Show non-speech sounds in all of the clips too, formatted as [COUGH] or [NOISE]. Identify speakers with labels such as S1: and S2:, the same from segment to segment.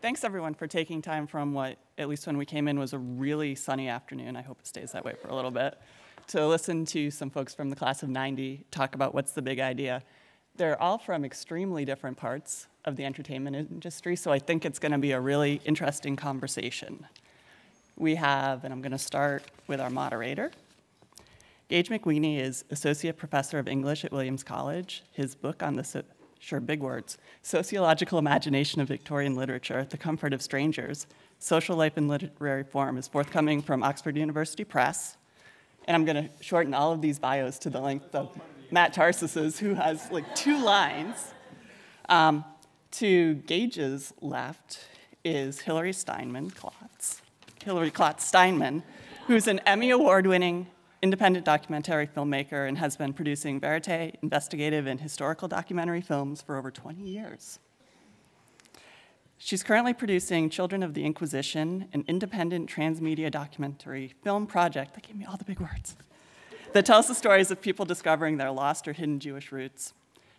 S1: thanks everyone for taking time from what, at least when we came in, was a really sunny afternoon. I hope it stays that way for a little bit. To listen to some folks from the class of 90 talk about what's the big idea. They're all from extremely different parts of the entertainment industry, so I think it's going to be a really interesting conversation. We have, and I'm going to start with our moderator. Gage McWeeny is Associate Professor of English at Williams College. His book on the sure, big words, sociological imagination of Victorian literature, The Comfort of Strangers, Social Life in Literary Form is forthcoming from Oxford University Press. And I'm gonna shorten all of these bios to the length of Matt Tarses's, who has like two lines. Um, to Gage's left is Hilary Steinman Klotz, Hilary Klotz Steinman, who's an Emmy Award winning independent documentary filmmaker and has been producing verite, investigative, and historical documentary films for over 20 years. She's currently producing Children of the Inquisition, an independent transmedia documentary film project that gave me all the big words that tells the stories of people discovering their lost or hidden Jewish roots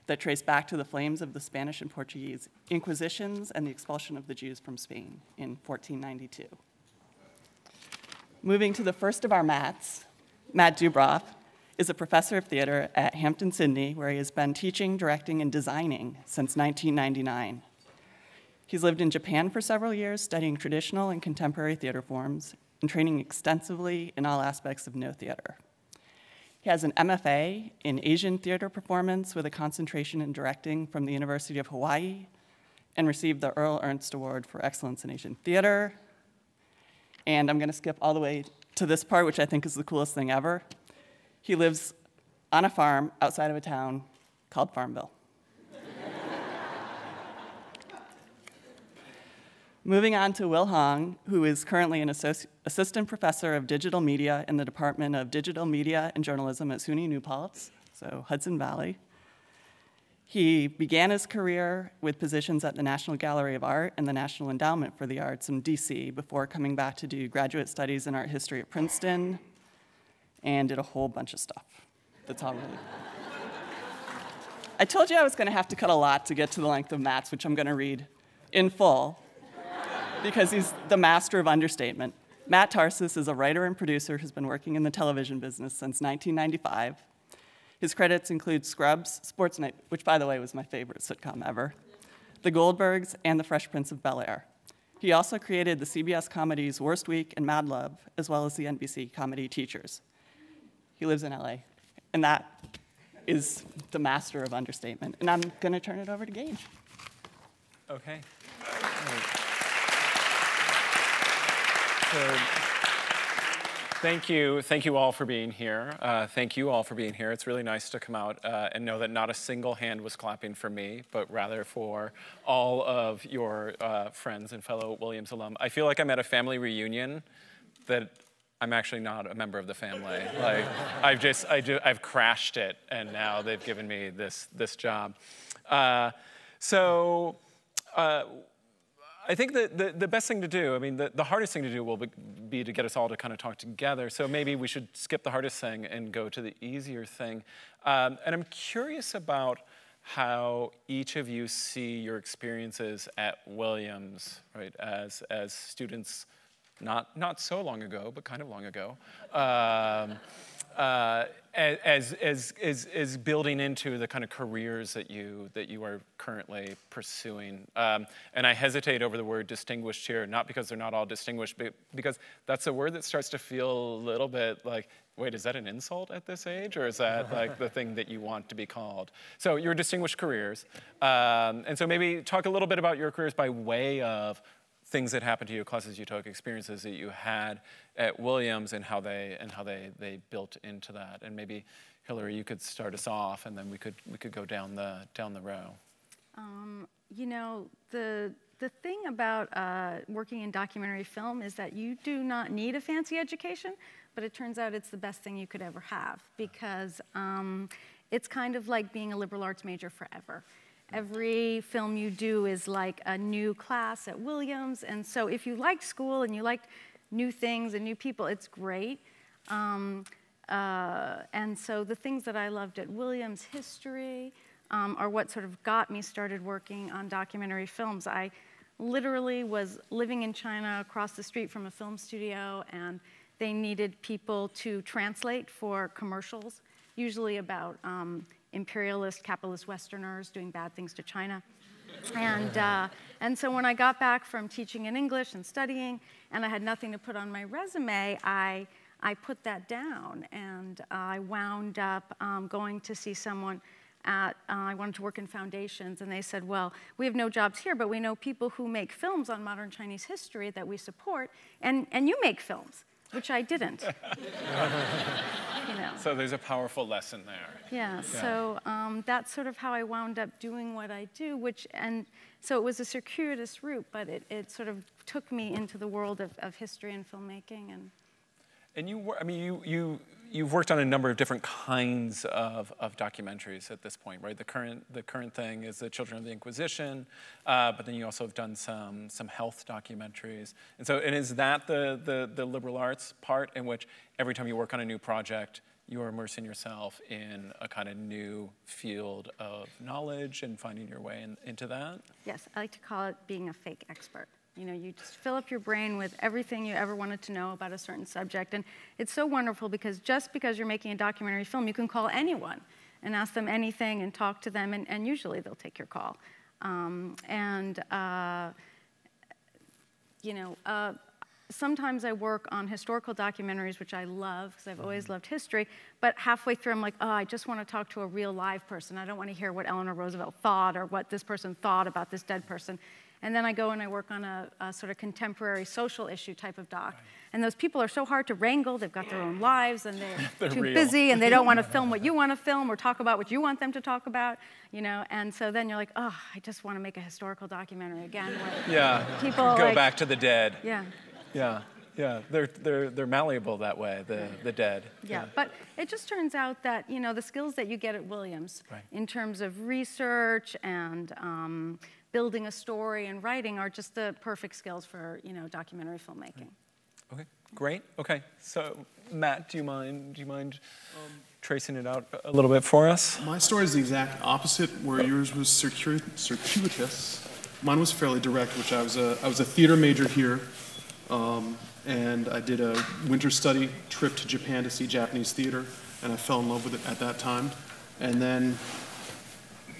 S1: that trace back to the flames of the Spanish and Portuguese Inquisitions and the expulsion of the Jews from Spain in 1492. Moving to the first of our mats, Matt Dubroff is a professor of theater at Hampden-Sydney, where he has been teaching, directing, and designing since 1999. He's lived in Japan for several years, studying traditional and contemporary theater forms and training extensively in all aspects of Noh theater. He has an MFA in Asian theater performance with a concentration in directing from the University of Hawaii and received the Earl Ernst Award for Excellence in Asian Theater. And I'm going to skip all the way to this part, which I think is the coolest thing ever. He lives on a farm outside of a town called Farmville. [LAUGHS] Moving on to Will Hong, who is currently an assistant professor of digital media in the Department of Digital Media and Journalism at SUNY New Paltz, so Hudson Valley. He began his career with positions at the National Gallery of Art and the National Endowment for the Arts in DC before coming back to do graduate studies in art history at Princeton and did a whole bunch of stuff. That's all really. I told you I was going to have to cut a lot to get to the length of Matt's, which I'm going to read in full because he's the master of understatement. Matt Tarses is a writer and producer who's been working in the television business since 1995 his credits include Scrubs, Sports Night, which by the way was my favorite sitcom ever, The Goldbergs, and The Fresh Prince of Bel Air. He also created the CBS comedies Worst Week and Mad Love, as well as the NBC comedy Teachers. He lives in LA, and that is the master of understatement. And I'm going to turn it over to Gage.
S2: Okay. So, Thank you. Thank you all for being here. Uh, thank you all for being here. It's really nice to come out uh, and know that not a single hand was clapping for me, but rather for all of your uh, friends and fellow Williams alum. I feel like I'm at a family reunion that I'm actually not a member of the family. [LAUGHS] Like I've just, I do, I've crashed it, and now they've given me this this job. Uh, so. I think that the, the best thing to do, I mean, the, the hardest thing to do will be, be, to get us all to kind of talk together. So maybe we should skip the hardest thing and go to the easier thing. Um, and I'm curious about how each of you see your experiences at Williams, right, as, as students not, not so long ago, but kind of long ago. Um, uh, as, as, as, as building into the kind of careers that you, that you are currently pursuing. Um, and I hesitate over the word distinguished here, not because they're not all distinguished, but because that's a word that starts to feel a little bit like, wait, is that an insult at this age? Or is that [LAUGHS] like the thing that you want to be called? So your distinguished careers. Um, and so maybe talk a little bit about your careers by way of things that happened to you, classes you took, experiences that you had at Williams, and how they and how they they built into that. And maybe Hilary, you could start us off, and then we could we could go down the down the row.
S3: Um, you know the. The thing about uh, working in documentary film is that you do not need a fancy education, but it turns out it's the best thing you could ever have because um, it's kind of like being a liberal arts major forever. Every film you do is like a new class at Williams. And so if you like school and you like new things and new people, it's great. Um, uh, and so the things that I loved at Williams, history, um, are what sort of got me started working on documentary films. I literally was living in China across the street from a film studio, and they needed people to translate for commercials, usually about um, imperialist, capitalist Westerners doing bad things to China. And, uh, and so when I got back from teaching in English and studying, and I had nothing to put on my resume, I, I put that down. And I wound up um, going to see someone at, uh, I wanted to work in foundations, and they said, Well, we have no jobs here, but we know people who make films on modern Chinese history that we support, and, and you make films, which I didn't. [LAUGHS] you know.
S2: So there's a powerful lesson there.
S3: Yeah, so um, that's sort of how I wound up doing what I do, which, and so it was a circuitous route, but it, it sort of took me into the world of, of history and filmmaking. And
S2: And you, were, I mean, you, you, you've worked on a number of different kinds of, of documentaries at this point, right? The current, the current thing is the Children of the Inquisition, uh, but then you also have done some, some health documentaries. And so, and is that the, the, the liberal arts part in which every time you work on a new project, you are immersing yourself in a kind of new field of knowledge and finding your way in, into that?
S3: yes, I like to call it being a fake expert. You know, you just fill up your brain with everything you ever wanted to know about a certain subject. And it's so wonderful because just because you're making a documentary film, you can call anyone and ask them anything and talk to them, and, and usually they'll take your call. Um, and, uh, you know, uh, sometimes I work on historical documentaries, which I love because I've always loved history. But halfway through, I'm like, oh, I just want to talk to a real live person. I don't want to hear what Eleanor Roosevelt thought or what this person thought about this dead person. And then I go and I work on a, a sort of contemporary social issue type of doc. And those people are so hard to wrangle. They've got their own lives and they're, [LAUGHS]
S2: They're
S3: too
S2: real.
S3: busy and they don't want to [LAUGHS] film what you want to film or talk about what you want them to talk about, you know. And so then you're like, oh, I just want to make a historical documentary again. Where [LAUGHS]
S2: Yeah.
S3: People,
S2: Go
S3: like-
S2: back to the dead.
S3: yeah.
S2: Yeah, yeah. They're, they're, they're malleable that way, the, the dead.
S3: Yeah, but it just turns out that you know the skills that you get at Williams
S2: Right.
S3: in terms of research and um, building a story and writing are just the perfect skills for you know documentary filmmaking.
S2: Okay, great. Okay, so Matt, do you mind? Do you mind tracing it out a little bit for us?
S4: My story is the exact opposite, where yours was circuit, circuitous. Mine was fairly direct, which I was a, I was a theater major here, um, and I did a winter study trip to Japan to see Japanese theater, and I fell in love with it at that time. And then,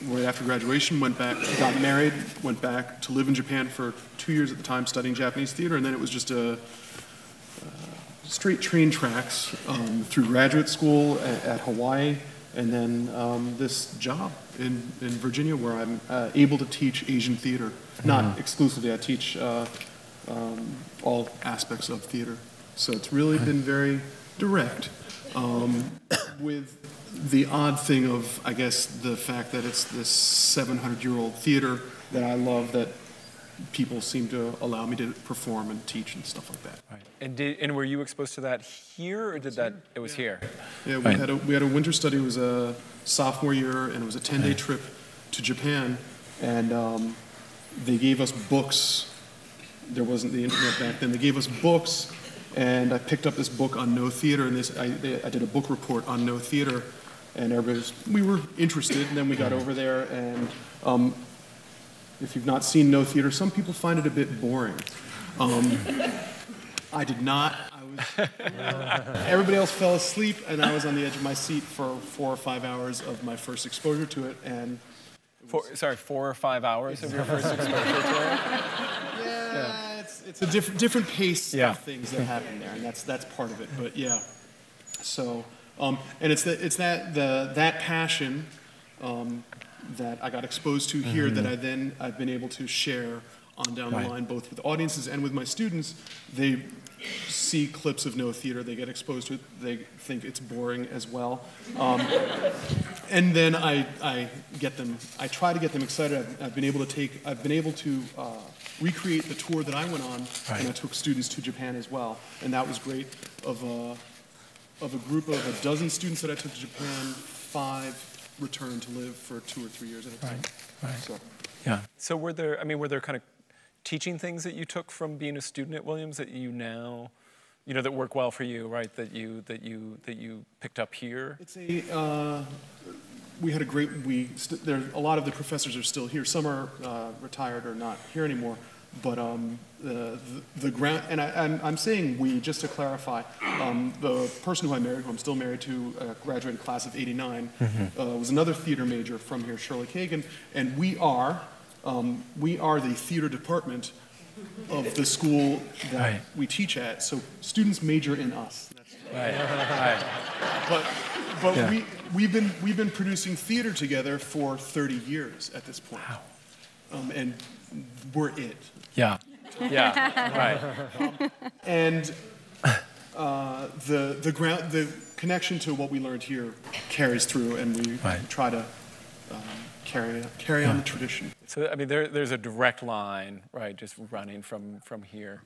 S4: right after graduation, went back, got married, went back to live in Japan for two years at the time studying Japanese theater, and then it was just a, straight train tracks um, through graduate school at, at Hawaii, and then um, this job in, in Virginia where I'm uh, able to teach Asian theater. Not exclusively, I teach uh, um, all aspects of theater. So it's really been very direct, um, with the odd thing of, I guess, the fact that it's this 700 year old theater that I love that people seem to allow me to perform and teach and stuff like that.
S2: Right. And did, and were you exposed to that here, or did that? It was here.
S4: Yeah, we
S2: Right.
S4: had a we had a winter study. It was a sophomore year, and it was a ten day trip to Japan, and um, they gave us books. There wasn't the internet back then. They gave us books, and I picked up this book on Noh theater, and this I, they, I did a book report on Noh theater, and everybody was we were interested. And then we got over there, and um, if you've not seen Noh theater, some people find it a bit boring. Um, I did not. I was Everybody else fell asleep, and I was on the edge of my seat for four or five hours of my first exposure to it. And
S2: Four, sorry, four or five hours of your first [LAUGHS] exposure to it.
S4: yeah, it's, it's a different different pace
S2: Yeah.
S4: of things that happen there, and that's that's part of it. But yeah, so um, and it's that it's that the that passion um, that I got exposed to here that I then I've been able to share on down
S2: Right.
S4: the line, both with audiences and with my students. They see clips of Noh theater, they get exposed to it, they think it's boring as well. Um, [LAUGHS] and then I, I get them, I try to get them excited. I've, I've been able to take, I've been able to uh, recreate the tour that I went on,
S2: Right.
S4: and I took students to Japan as well. And that was great. Of a, of a group of a dozen students that I took to Japan, five returned to live for two or three years at a time.
S2: right.
S4: So,
S2: Yeah. So were there? I mean, were there kind of teaching things that you took from being a student at Williams that you now, you know, that work well for you, right? That you that you that you picked up here.
S4: It's a, uh, we had a great, we, st- there, a lot of the professors are still here. Some are uh, retired or not here anymore. but um, the, the, ground, and I, I'm, I'm saying we, just to clarify, um, the person who I married, who I'm still married to, uh, graduated class of 89, uh, was another theater major from here, Shirley Kagan, and we are, um, we are the theater department of the school that
S2: Right.
S4: we teach at, so students major in us.
S2: Right, right.
S4: But, but
S2: Yeah.
S4: we, we've been, we've been producing theater together for 30 years at this point. Um, and we're it.
S2: Yeah, yeah, right.
S4: And uh, the, the ground, the connection to what we learned here carries through, and we
S2: Right.
S4: try to um, carry, carry on the tradition.
S2: So, I mean, there, there's a direct line, right, just running from, from here,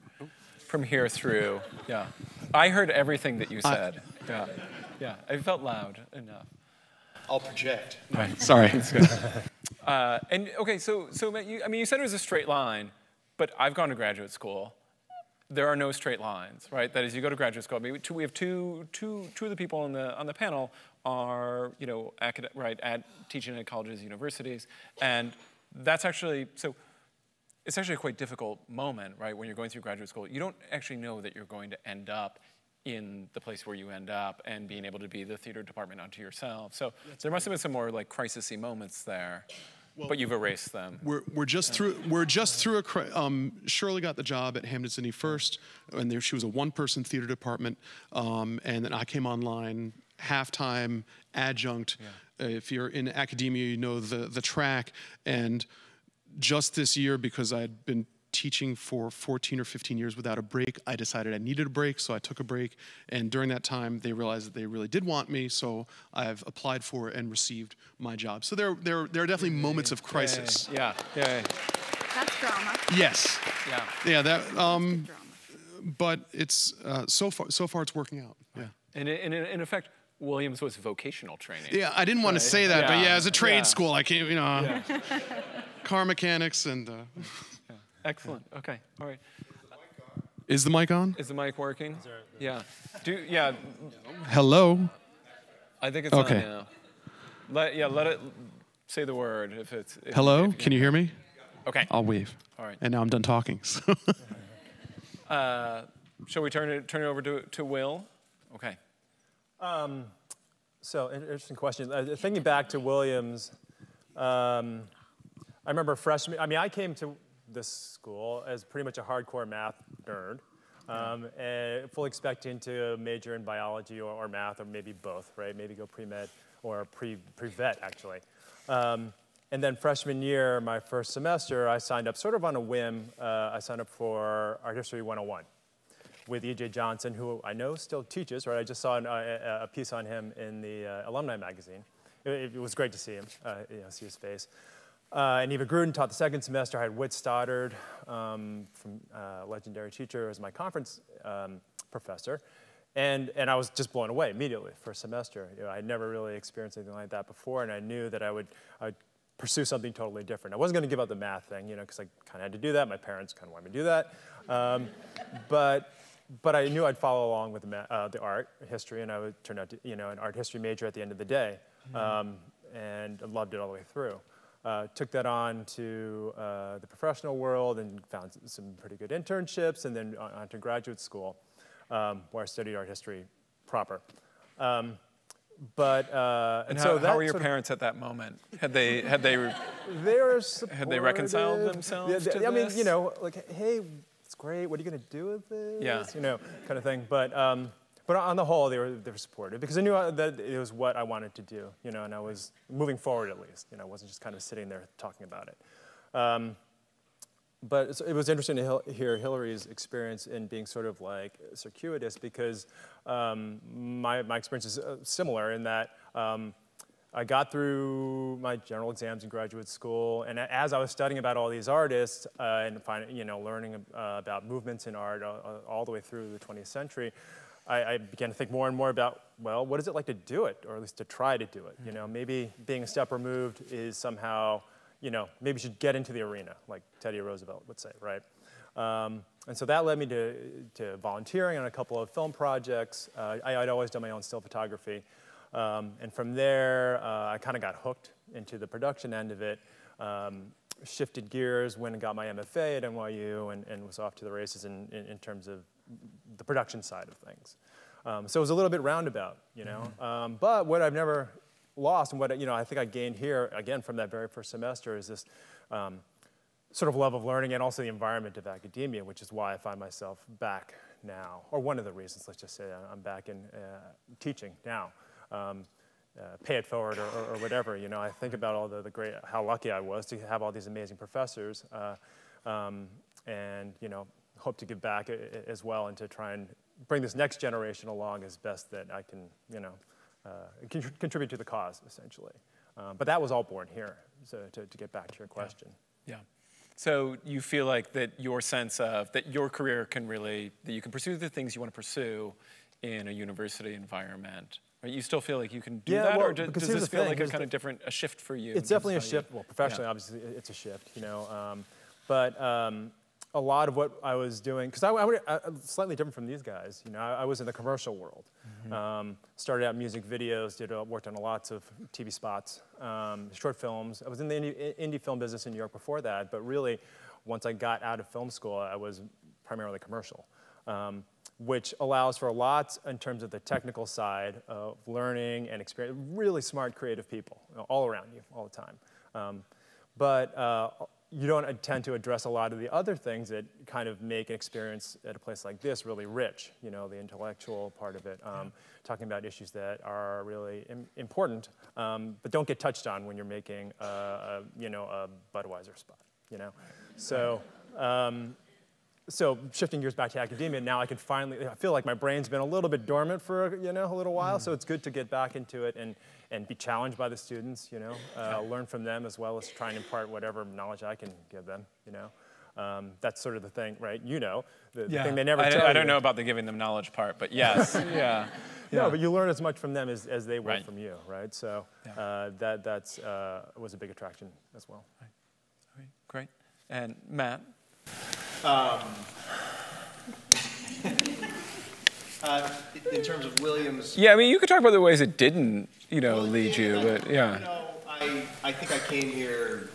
S2: from here through. Yeah. I heard everything that you said. Yeah. Yeah. I felt loud enough.
S4: I'll project.
S2: Right.
S4: Sorry. [LAUGHS]
S2: Uh, and okay, so, so Matt, you, I mean, you said it was a straight line, but I've gone to graduate school. There are no straight lines, right? That is, you go to graduate school. I mean, two, we have two, two, two of the people on the, on the panel are, you know, acad- right, at teaching at colleges, universities, and that's actually, so it's actually a quite difficult moment, right, when you're going through graduate school. You don't actually know that you're going to end up in the place where you end up and being able to be the theater department unto yourself. So there must have been some more like crisisy moments there, but you've erased them.
S4: We're, we're just through we're just through a um, Shirley got the job at Hampden-Sydney first, and there she was a one-person theater department, um, and then I came online half-time adjunct. Uh, if you're in academia, you know the the track, and just this year because I'd been teaching for 14 or 15 years without a break, I decided I needed a break, so I took a break. And during that time, they realized that they really did want me, so I've applied for and received my job. So there, there, there are definitely moments of crisis.
S2: Yeah, yeah,
S3: That's drama.
S4: Yes.
S2: yeah.
S4: Yeah, that, um,
S3: Drama.
S4: but it's, uh, so far, so far it's working out. Yeah.
S2: And in, in, in effect, Williams was vocational training.
S4: Yeah, I didn't want
S2: Right.
S4: to say that, but
S2: Yeah.
S4: yeah, as a trade
S2: Yeah.
S4: school, I can't, you know, car mechanics and, uh,
S2: Excellent. Okay. All right.
S4: is the mic on?
S2: Is the mic working? Yeah. Do yeah.
S4: Hello?
S2: I think it's
S4: Okay.
S2: on now. Let yeah. Let it say the word if it's. If,
S4: Hello?
S2: if
S4: Can you hear me?
S2: Okay.
S4: I'll wave.
S2: All right.
S4: And now I'm done talking. [LAUGHS] So.
S2: Uh, shall we turn it turn it over to to Will? Okay.
S5: Um, So, interesting question. Uh, thinking back to Williams, um, I remember freshman. I mean, I came to this school as pretty much a hardcore math nerd, um, and fully expecting to major in biology or, or math or maybe both, right? Maybe go pre med or pre pre vet actually. Um, and then freshman year, my first semester, I signed up sort of on a whim. Uh, I signed up for Art History 101 with E.J. Johnson, who I know still teaches, right? I just saw an, uh, a piece on him in the uh, alumni magazine. It, it was great to see him, uh, you know, see his face. Uh, and Eva Grudin taught the second semester. I had Whit Stoddard, um, from uh, legendary teacher, as my conference um, professor. And, and I was just blown away immediately for a semester. You know, I had never really experienced anything like that before, and I knew that I would, I would pursue something totally different. I wasn't going to give up the math thing, you know, because I kind of had to do that. My parents kind of wanted me to do that. Um, but, but I knew I'd follow along with the, ma- uh, the art history, and I would turn out to, you know, an art history major at the end of the day. Um, and I loved it all the way through. Uh, took that on to uh, the professional world and found some pretty good internships, and then on, to graduate school, um, where I studied art history proper. Um, but uh,
S2: And
S5: so
S2: how,
S5: that
S2: how were your parents at that moment? Had they had they
S5: they
S2: Had they reconciled themselves
S5: Yeah,
S2: to
S5: I mean, you know, like, hey, it's great. What are you going to do with this?
S2: Yeah.
S5: You know, kind of thing. But um, but on the whole, they were they were supportive because I knew uh, that it was what I wanted to do. You know, and I was moving forward at least. You know, I wasn't just kind of sitting there talking about it. Um, but it was interesting to hear Hilary's experience in being sort of like circuitous because um, my, my experience is uh, similar in that um, I got through my general exams in graduate school, and as I was studying about all these artists uh, and find, you know, learning uh, about movements in art uh, all the way through the 20th century, I, I began to think more and more about, well, what is it like to do it, or at least to try to do it? You know, maybe being a step removed is somehow you know, maybe you should get into the arena, like Teddy Roosevelt would say, right? Um, and so that led me to, to volunteering on a couple of film projects. Uh, I, would always done my own still photography. Um, and from there, uh, I kind of got hooked into the production end of it. Um, shifted gears, went and got my MFA at NYU, and, and was off to the races in, in, in terms of the production side of things. Um, so it was a little bit roundabout, you know. Um, but what I've never lost, and what you know, I think I gained here again from that very first semester, is this um, sort of love of learning and also the environment of academia, which is why I find myself back now, or one of the reasons. Let's just say I'm back in uh, teaching now. Um, uh, pay it forward or, or, or, whatever. You know, I think about all the, the great, how lucky I was to have all these amazing professors, uh, um, and you know, hope to give back as well and to try and bring this next generation along as best that I can, you know, uh, contribute to the cause essentially. Um, but that was all born here. So to, to get back to your question.
S2: Yeah. yeah. So you feel like that your sense of that your career can really that you can pursue the things you want to pursue in a university environment Right? you still feel like you can do
S5: yeah,
S2: that,
S5: well,
S2: or do, does this feel like a kind of different, a shift for you?
S5: It's definitely a shift. You, well, professionally, yeah. obviously, it's a shift, you know. Um, but um, a lot of what I was doing, because I, I, I, slightly different from these guys, you know, I, I was in the commercial world. Mm-hmm. Um, started out music videos, did uh, worked on a lots of TV spots, um, short films. I was in the indie, indie film business in New York before that, but really, once I got out of film school, I was primarily commercial. Um, which allows for lots in terms of the technical side of learning and experience. Really smart, creative people you know, all around you all the time. Um, but uh, you don't tend to address a lot of the other things that kind of make an experience at a place like this really rich, you know, the intellectual part of it, um, talking about issues that are really Im important, um, but don't get touched on when you're making, a, a, you know, a Budweiser spot, you know? So, um, so shifting gears back to academia, now I can finally, I feel like my brain's been a little bit dormant for, you know, a little while, mm. so it's good to get back into it and, and be challenged by the students, you know, uh, learn from them as well as try and impart whatever knowledge I can give them, you know. Um, that's sort of the thing, right? You know, the,
S2: yeah.
S5: the thing they never
S2: I,
S5: tell
S2: I don't know about the giving them knowledge part, but yes, [LAUGHS] yeah.
S5: No, but you learn as much from them as, as they will right. from you, right? So yeah. uh, that that's, uh, was a big attraction as well.
S2: Right. right. Great. And Matt?
S6: Um, uh, in terms of Williams.
S2: Yeah, I mean, you could talk about the ways it didn't, you know, well, lead you, but yeah.
S6: You know, I, I think I came here.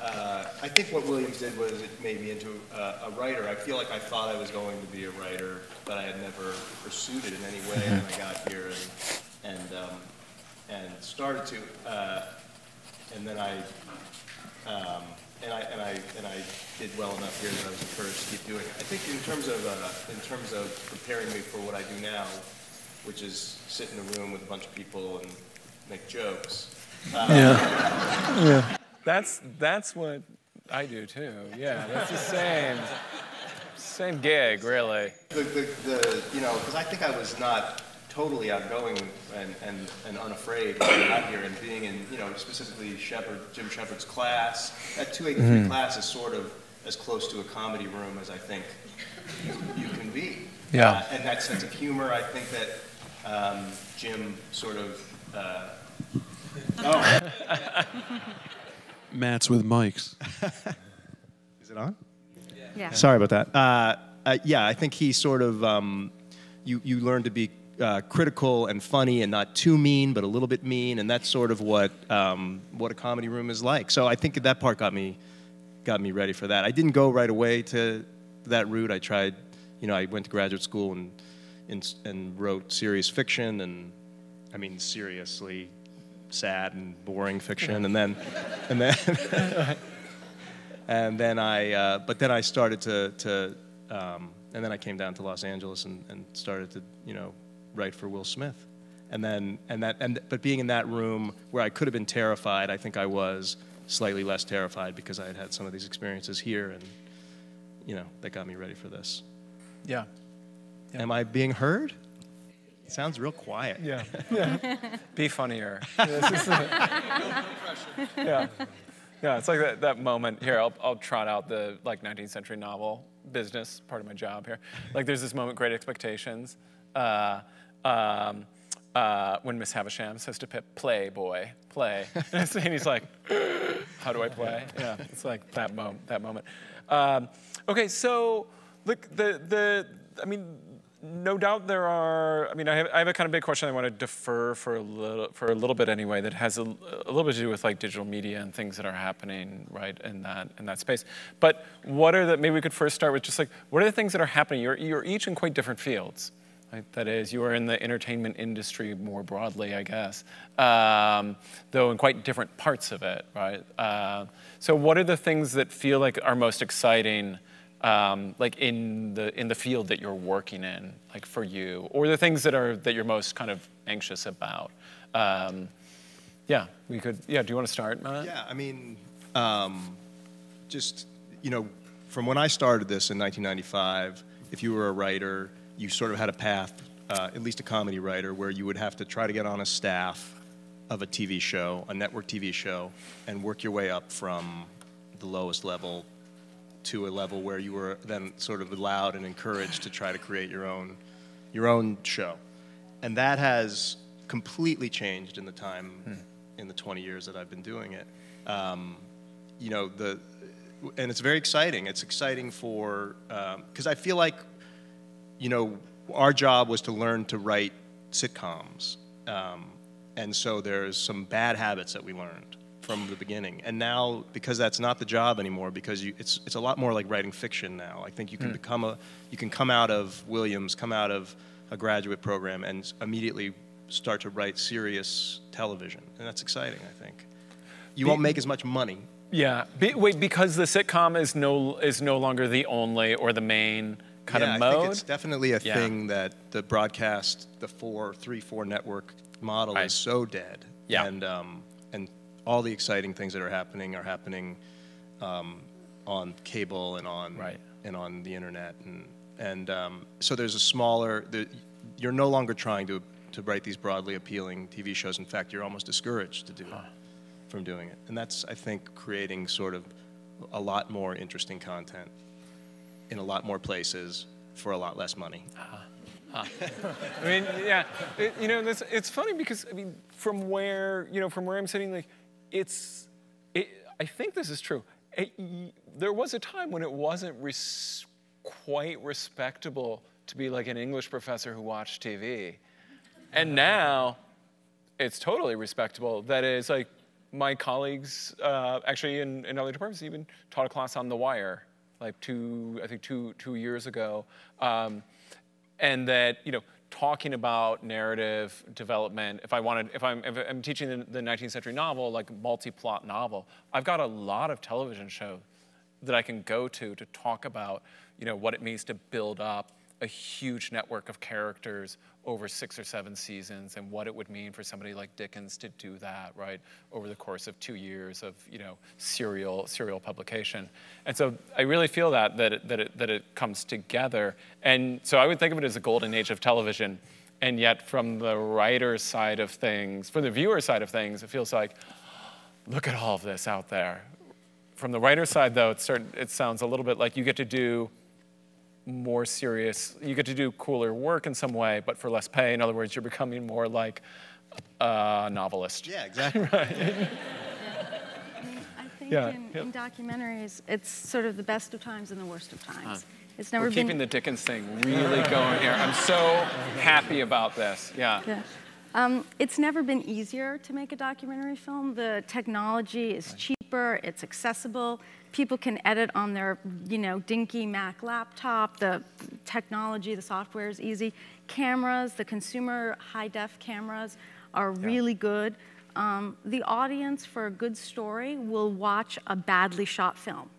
S6: Uh, I think what Williams did was it made me into a, a, writer. I feel like I thought I was going to be a writer, but I had never pursued it in any way. And I got here and and um, and started to, uh, and then I. Um, and I, and I, and I did well enough here that I was encouraged to keep doing it. I think in terms of, uh, in terms of preparing me for what I do now, which is sit in a room with a bunch of people and make jokes.
S2: Uh, yeah. yeah. That's, that's what I do too. Yeah, that's the same, same gig, really.
S6: The, the, the you know, because I think I was not totally outgoing and, and, and unafraid being out here and being in, you know, specifically Shepard, Jim Shepard's class. That 283 mm-hmm. class is sort of as close to a comedy room as I think you, can be.
S2: Yeah.
S6: Uh, and that sense of humor, I think that um, Jim sort of. Uh, oh. [LAUGHS]
S4: Matt's with mics.
S7: is it on?
S3: Yeah.
S7: Sorry about that. Uh, uh, yeah, I think he sort of. Um, you, you learn to be uh, critical and funny and not too mean, but a little bit mean, and that's sort of what um, what a comedy room is like. So I think that part got me got me ready for that. I didn't go right away to that route. I tried, you know, I went to graduate school and and, and wrote serious fiction, and I mean seriously sad and boring fiction, and then and then and then I uh, but then I started to to um, and then I came down to Los Angeles and, and started to you know write for Will Smith. And then, and that, and, but being in that room where I could have been terrified, I think I was slightly less terrified because I had had some of these experiences here and, you know, that got me ready for this.
S2: Yeah.
S7: yeah. Am I being heard? It sounds real quiet.
S2: Yeah. [LAUGHS] yeah. Be funnier. [LAUGHS] yeah. Yeah, it's like that, that moment here. I'll, I'll trot out the like 19th century novel business part of my job here. Like there's this moment, Great Expectations. Uh, um, uh, when Miss Havisham says to Pip, "Play, boy, play," [LAUGHS] [LAUGHS] and he's like, "How do I play?" Yeah, it's like that moment. That moment. Um, okay, so look, the the I mean, no doubt there are. I mean, I have, I have a kind of big question I want to defer for a little for a little bit anyway. That has a, a little bit to do with like digital media and things that are happening right in that in that space. But what are the? Maybe we could first start with just like what are the things that are happening? You're you're each in quite different fields. That is, you are in the entertainment industry more broadly, I guess, um, though in quite different parts of it, right? Uh, so, what are the things that feel like are most exciting um, like in the in the field that you're working in, like for you, or the things that are that you're most kind of anxious about. Um, yeah, we could. Yeah, do you want to start, Matt?
S7: Yeah, I mean, um, just you know, from when I started this in 1995, if you were a writer, you sort of had a path, uh, at least a comedy writer, where you would have to try to get on a staff of a TV show, a network TV show, and work your way up from the lowest level to a level where you were then sort of allowed and encouraged to try to create your own your own show. And that has completely changed in the time hmm. in the 20 years that I've been doing it. Um, you know, the and it's very exciting. It's exciting for because um, I feel like you know our job was to learn to write sitcoms, um, and so there's some bad habits that we learned from the beginning. And now, because that's not the job anymore, because you, it's it's a lot more like writing fiction now. I think you can mm. become a you can come out of Williams, come out of a graduate program, and immediately start to write serious television, and that's exciting. I think you Be, won't make as much money.
S2: Yeah. Be, wait, because the sitcom is no is no longer the only or the main kind
S7: yeah,
S2: of mode.
S7: I think it's definitely a yeah. thing that the broadcast, the four, three, four network model is so dead.
S2: Yeah.
S7: And um, and all the exciting things that are happening are happening um, on cable and on
S2: right.
S7: and on the internet and and um, so there's a smaller the, you're no longer trying to to write these broadly appealing TV shows. In fact, you're almost discouraged to do huh. it from doing it, and that's I think creating sort of a lot more interesting content in a lot more places for a lot less money. Uh-huh.
S2: Huh. I mean, yeah, it, you know, it's funny because I mean, from where you know, from where I'm sitting, like it's, it, I think this is true. It, there was a time when it wasn't res quite respectable to be like an English professor who watched TV. And now it's totally respectable. That is like my colleagues, uh, actually in, in other departments, even taught a class on The Wire, like two, I think two, two years ago. Um, and that, you know, talking about narrative development, if I wanted, if I'm, if I'm teaching the, the 19th century novel, like multi-plot novel, I've got a lot of television shows that I can go to to talk about, you know, what it means to build up a huge network of characters over six or seven seasons and what it would mean for somebody like Dickens to do that, right, over the course of two years of, you know, serial, serial publication. And so I really feel that, that it, that, it, that it comes together. And so I would think of it as a golden age of television. And yet from the writer's side of things, from the viewer side of things, it feels like, look at all of this out there. From the writer's side, though, it, certain it sounds a little bit like you get to do more serious, you get to do cooler work in some way, but for less pay. In other words, you're becoming more like a novelist.
S7: Yeah, [LAUGHS] exactly.
S3: right. yeah. I think yeah. in, yep. in, documentaries, it's sort of the best of times and the worst of times. It's never
S2: We're
S3: been...
S2: keeping the Dickens thing really going here. I'm so happy about this. Yeah.
S3: yeah. Um, it's never been easier to make a documentary film. The technology is cheaper, it's accessible people can edit on their, you know, dinky Mac laptop. The technology, the software is easy. Cameras, the consumer high-def cameras are yeah. really good. Um, the audience for a good story will watch a badly shot film.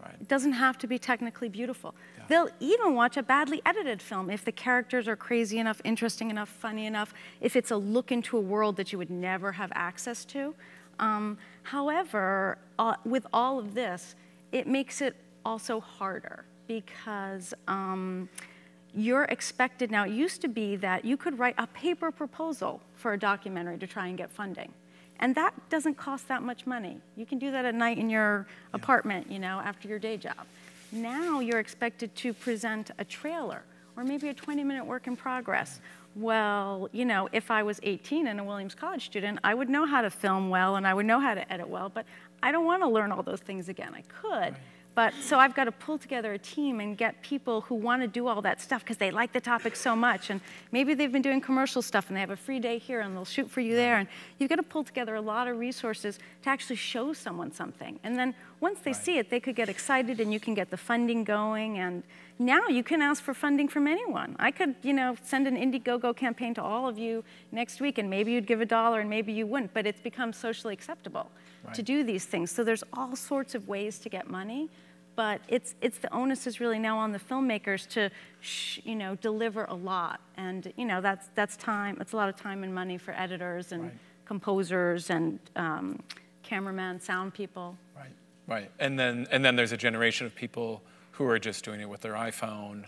S3: Right. It doesn't have to be technically beautiful. Yeah. They'll even watch a badly edited film if the characters are crazy enough, interesting enough, funny enough, if it's a look into a world that you would never have access to. Um, however, uh, with all of this, it makes it also harder because um, you're expected now. It used to be that you could write a paper proposal for a documentary to try and get funding. And that doesn't cost that much money. You can do that at night in your yeah. apartment, you know, after your day job. Now you're expected to present a trailer or maybe a 20 minute work in progress well, you know, if I was 18 and a Williams College student, I would know how to film well and I would know how to edit well, but I don't want to learn all those things again. I could, right. But so I've got to pull together a team and get people who want to do all that stuff because they like the topic so much. And maybe they've been doing commercial stuff and they have a free day here and they'll shoot for you there. And you've got to pull together a lot of resources to actually show someone something. And then once they see it, they could get excited and you can get the funding going. And now you can ask for funding from anyone. I could, you know, send an Indiegogo campaign to all of you next week and maybe you'd give a dollar and maybe you wouldn't, but it's become socially acceptable to do these things. So there's all sorts of ways to get money, but it's, it's the onus is really now on the filmmakers to, sh- you know, deliver a lot. And, you know, that's, that's time, it's a lot of time and money for editors and composers and um, cameramen, sound people.
S2: Right, right. And then, and then there's a generation of people who are just doing it with their iPhone.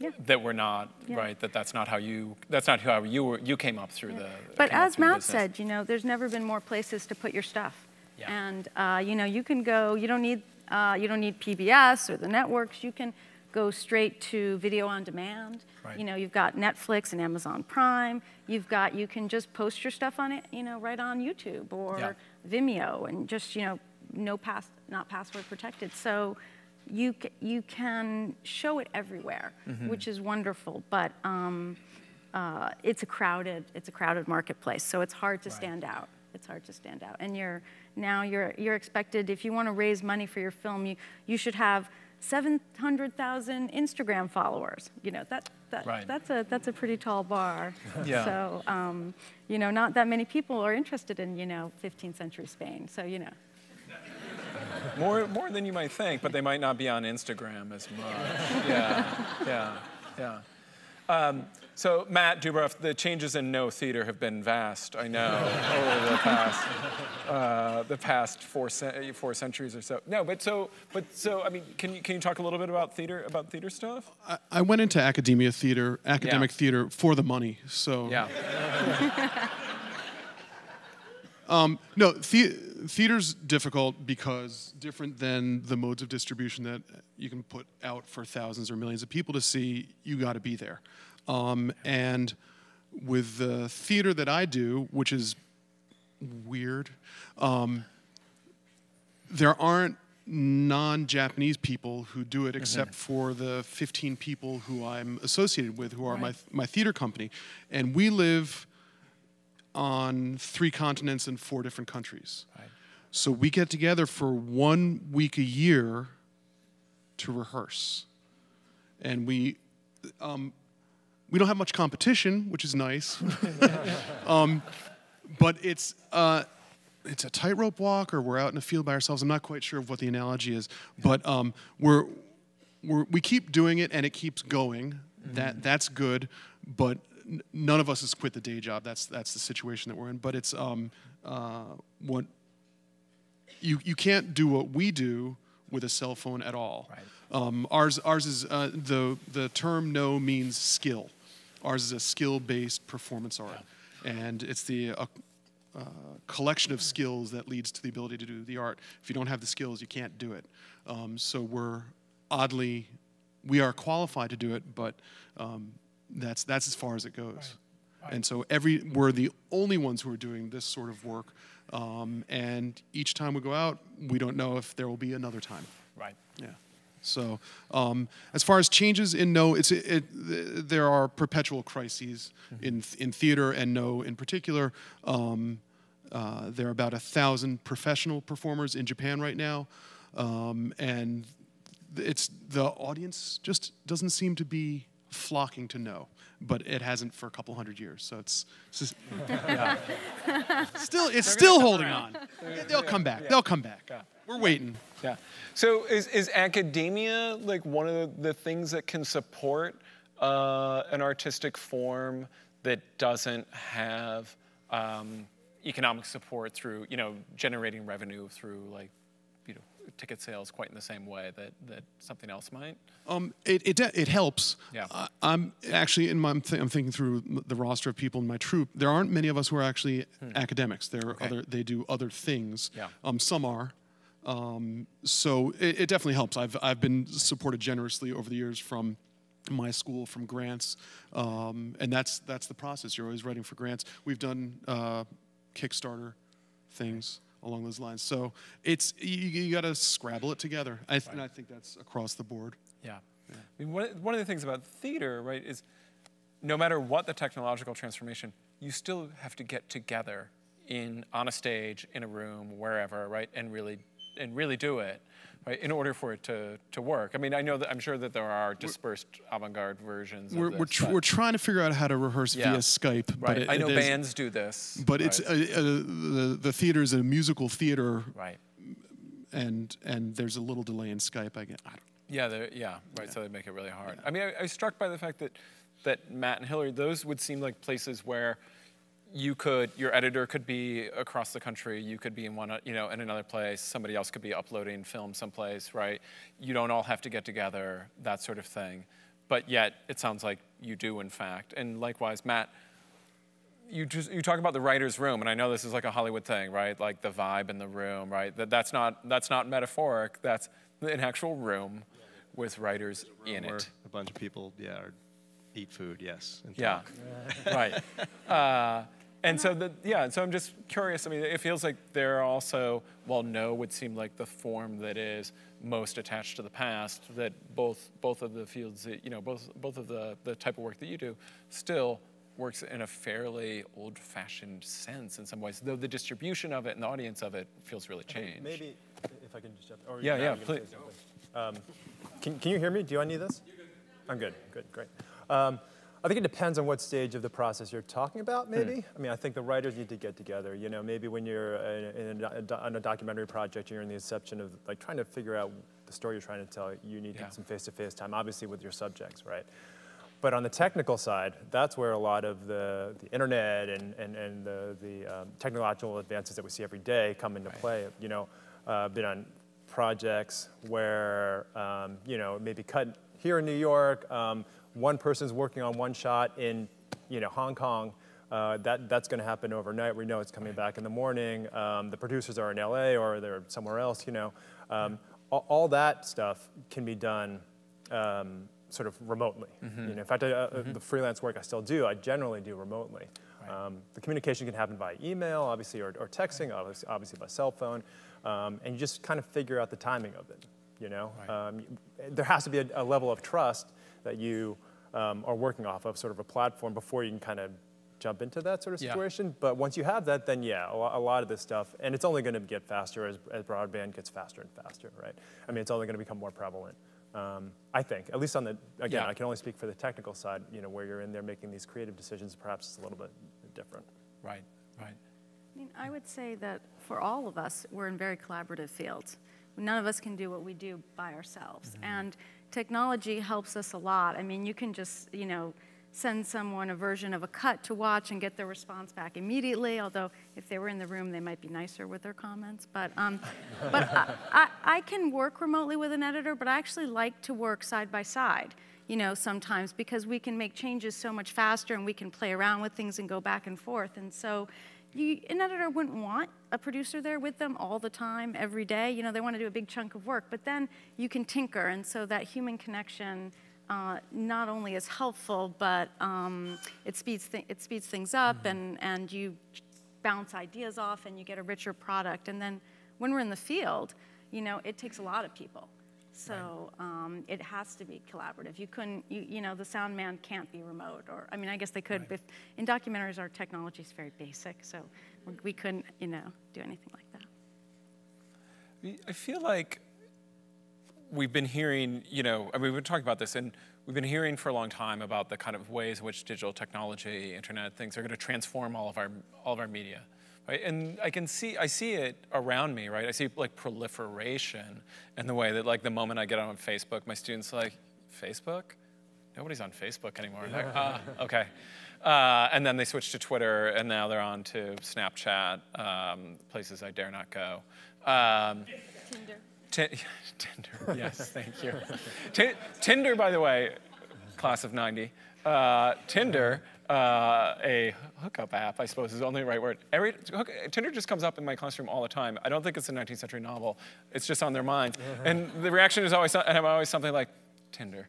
S3: Yeah.
S2: That were not
S3: Yeah.
S2: right. That that's not how you. That's not how you were. You came up through the.
S3: But as Matt
S2: business.
S3: said, you know, there's never been more places to put your stuff.
S2: Yeah.
S3: And uh, you know, you can go. You don't need. Uh, you don't need PBS or the networks. You can go straight to video on demand.
S2: Right.
S3: You know, you've got Netflix and Amazon Prime. You've got. You can just post your stuff on it. You know, right on YouTube or
S2: Yeah.
S3: Vimeo, and just you know, no pass, not password protected. So. You, you can show it everywhere,
S2: Mm-hmm.
S3: which is wonderful. But um, uh, it's a crowded it's a crowded marketplace so it's hard to stand out it's hard to stand out and you're now you're you're expected if you want to raise money for your film you you should have 700,000 Instagram followers you know that, that
S2: Right.
S3: that's a that's a pretty tall bar [LAUGHS]
S2: Yeah.
S3: so um, you know not that many people are interested in you know 15th century Spain so you know [LAUGHS]
S2: More, more than you might think, but they might not be on Instagram as much. [LAUGHS] Yeah, yeah, yeah. Um, so, Matt Dubroff, the changes in Noh theater have been vast. I know over the past [LAUGHS] uh, the past four cen- four centuries or so. No, but so, but so, I mean, can you can you talk a little bit about theater about theater stuff?
S4: I, I went into academia theater, academic theater for the money. So
S2: Yeah, [LAUGHS]
S4: No, the- theater's difficult because different than the modes of distribution that you can put out for thousands or millions of people to see, you got to be there. Um, and with the theater that I do, which is weird, um, there aren't non-Japanese people who do it except for the 15 people who I'm associated with, who are my my theater company, and we live on three continents and four different countries. So we get together for one week a year to rehearse, and we um, we don't have much competition, which is nice. [LAUGHS] um, but it's uh, it's a tightrope walk, or we're out in a field by ourselves. I'm not quite sure of what the analogy is, but um, we're, we're we keep doing it, and it keeps going. That that's good, but n- none of us has quit the day job. That's that's the situation that we're in. But it's um, uh, what you you can't do what we do with a cell phone at all.
S2: Right.
S4: Um, ours ours is uh, the the term Noh means skill. Ours is a skill based performance art, and it's the uh, uh, collection of skills that leads to the ability to do the art. If you don't have the skills, you can't do it. Um, so we're oddly we are qualified to do it, but um, that's that's as far as it goes. And so every we're the only ones who are doing this sort of work. Um, and each time we go out, we don't know if there will be another time.
S2: right.
S4: Yeah. So um, as far as changes in Noh, it's it, it, there are perpetual crises in in theater and Noh in particular. Um, uh, there are about a thousand professional performers in Japan right now, um, and it's the audience just doesn't seem to be flocking to Noh, but it hasn't for a couple hundred years. So it's, it's just- [LAUGHS] still it's still holding on. They'll come back. They'll come back. We're waiting.
S2: Yeah. So is, is academia like one of the, things that can support uh, an artistic form that doesn't have um, economic support through, you know, generating revenue through like, you know, ticket sales quite in the same way that, that something else might?
S4: Um, it, it, it helps.
S2: Yeah.
S4: I, I'm actually in my, I'm, th- I'm thinking through the roster of people in my troupe. There aren't many of us who are actually academics. There are other, they do other things.
S2: Yeah.
S4: Um, some are. Um, so it, it definitely helps. I've, I've been supported generously over the years from my school, from grants, um, and that's that's the process. You're always writing for grants. We've done uh, Kickstarter things. along those lines. So it's you, you got to scrabble it together, I th- and I think that's across the board.
S2: Yeah. I mean, one, one of the things about theater, right, is no matter what the technological transformation, you still have to get together in on a stage, in a room, wherever, right, and really and really do it, right, in order for it to, to work. I mean, I know that I'm sure that there are dispersed avant-garde versions.
S4: We're
S2: of this,
S4: we're, tr- we're trying to figure out how to rehearse
S2: Yeah.
S4: via Skype, but
S2: right.
S4: it,
S2: I know bands do this,
S4: But it's
S2: right,
S4: uh, uh, the the theater is a musical theater,
S2: right.
S4: and and there's a little delay in Skype. I get. I
S2: Yeah, yeah, right. So they make it really hard. I mean, I, I was struck by the fact that that Matt and Hilary, those would seem like places where you could, your editor could be across the country. You could be in one, you know, in another place. Somebody else could be uploading film someplace, right? You don't all have to get together, that sort of thing. But yet, it sounds like you do, in fact. And likewise, Matt, you just you talk about the writer's room, and I know this is like a Hollywood thing, right? Like the vibe in the room, right? That that's not that's not metaphoric. That's an actual room with writers in it.
S7: a bunch of people, yeah, eat food, yes. and
S2: Yeah, right. [LAUGHS] Uh, and so the yeah, and so I'm just curious. I mean, it feels like there are also, while Noh would seem like the form that is most attached to the past, that both both of the fields, that, you know, both both of the the type of work that you do, still works in a fairly old-fashioned sense in some ways, though the distribution of it and the audience of it feels really changed.
S5: Maybe if I can just jump. Or
S2: Yeah, yeah,
S5: you're gonna
S2: please.
S5: Um, can, can you hear me? Do I need this? I'm good. Good. Great. Um, I think it depends on what stage of the process you're talking about. Maybe. I mean, I think the writers need to get together. You know, maybe when you're in, in a, on a documentary project, you're in the inception of like trying to figure out the story you're trying to tell. You need
S2: Yeah.
S5: some face-to-face time, obviously with your subjects, right? But on the technical side, that's where a lot of the, the internet and, and, and the, the um, technological advances that we see every day come into play. You know, uh, I've been on projects where, um, you know, maybe cut here in New York, um, one person's working on one shot in, you know, Hong Kong. Uh, that, that's going to happen overnight. We know it's coming back in the morning. Um, the producers are in LA or they're somewhere else, you know. Um, all, all that stuff can be done um, sort of remotely. You know, in fact, I, uh, the freelance work I still do, I generally do remotely. Um, the communication can happen by email, obviously, or, or texting, obviously, obviously by cell phone, um, and you just kind of figure out the timing of it. You know, um, there has to be a, a level of trust that you um, are working off of, sort of a platform, before you can kind of jump into that sort of
S2: Yeah.
S5: situation. But once you have that, then yeah, a lot, a lot of this stuff, and it's only going to get faster as, as broadband gets faster and faster, right? I mean, it's only going to become more prevalent. Um, I think, at least on the again,
S2: Yeah.
S5: I can only speak for the technical side. You know, where you're in there making these creative decisions, perhaps it's a little bit different.
S2: Right, right.
S3: I mean, I would say that for all of us, we're in very collaborative fields. None of us can do what we do by ourselves. And technology helps us a lot. I mean, you can just, you know, send someone a version of a cut to watch and get their response back immediately, although if they were in the room, they might be nicer with their comments. But, um, [LAUGHS] but I, I, I can work remotely with an editor, but I actually like to work side by side you know, sometimes because we can make changes so much faster and we can play around with things and go back and forth. And so you, an editor wouldn't want a producer there with them all the time, every day. You know, they want to do a big chunk of work, but then you can tinker. And so that human connection uh, not only is helpful, but um, it, speeds it speeds things up and, and you bounce ideas off and you get a richer product. And then when we're in the field, you know, it takes a lot of people. So um, it has to be collaborative. You couldn't, you, you know, the sound man can't be remote, or I mean, I guess they could. But in documentaries, our technology is very basic, so we- we couldn't, you know, do anything like that.
S2: I feel like we've been hearing, you know, I mean, we've been talking about this, and we've been hearing for a long time about the kind of ways in which digital technology, internet things are going to transform all of our all of our media, right? And I can see, I see it around me, right? I see like proliferation in the way that, like, the moment I get on Facebook, my students are like, Facebook? Nobody's on Facebook anymore. I'm like, ah, [LAUGHS] okay. Uh, and then they switch to Twitter, and now they're on to Snapchat, um, places I dare not go. Um,
S3: Tinder.
S2: Ti- [LAUGHS] Tinder, yes, [LAUGHS] thank you. Ti- Tinder, by the way, class of 90. Uh, Tinder, uh, a hookup app, I suppose is the only right word. Every, hook, Tinder just comes up in my classroom all the time. I don't think it's a 19th century novel. It's just on their minds. And the reaction is always, and I'm always something like, Tinder.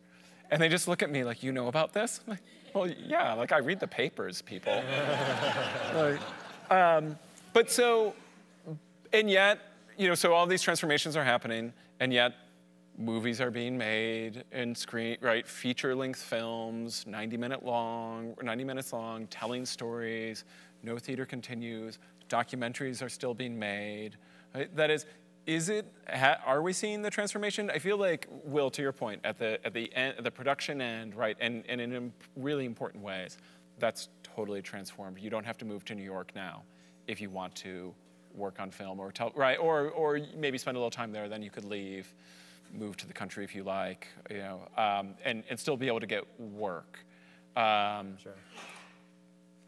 S2: And they just look at me like, you know about this? I'm like, well, yeah, like I read the papers, people. [LAUGHS] Like, um, but so and yet, you know, so all these transformations are happening, and yet movies are being made and screen right feature length films 90 minute long 90 minutes long telling stories Noh theater continues documentaries are still being made. Right? that is is it are we seeing the transformation? I feel like will to your point at the at the end at the production end right and, and in really important ways that's totally transformed. You don't have to move to new york now if you want to work on film or tell right or or maybe spend a little time there then you could leave move to the country if you like, you know, um, and, and still be able to get work. Um,
S5: Sure.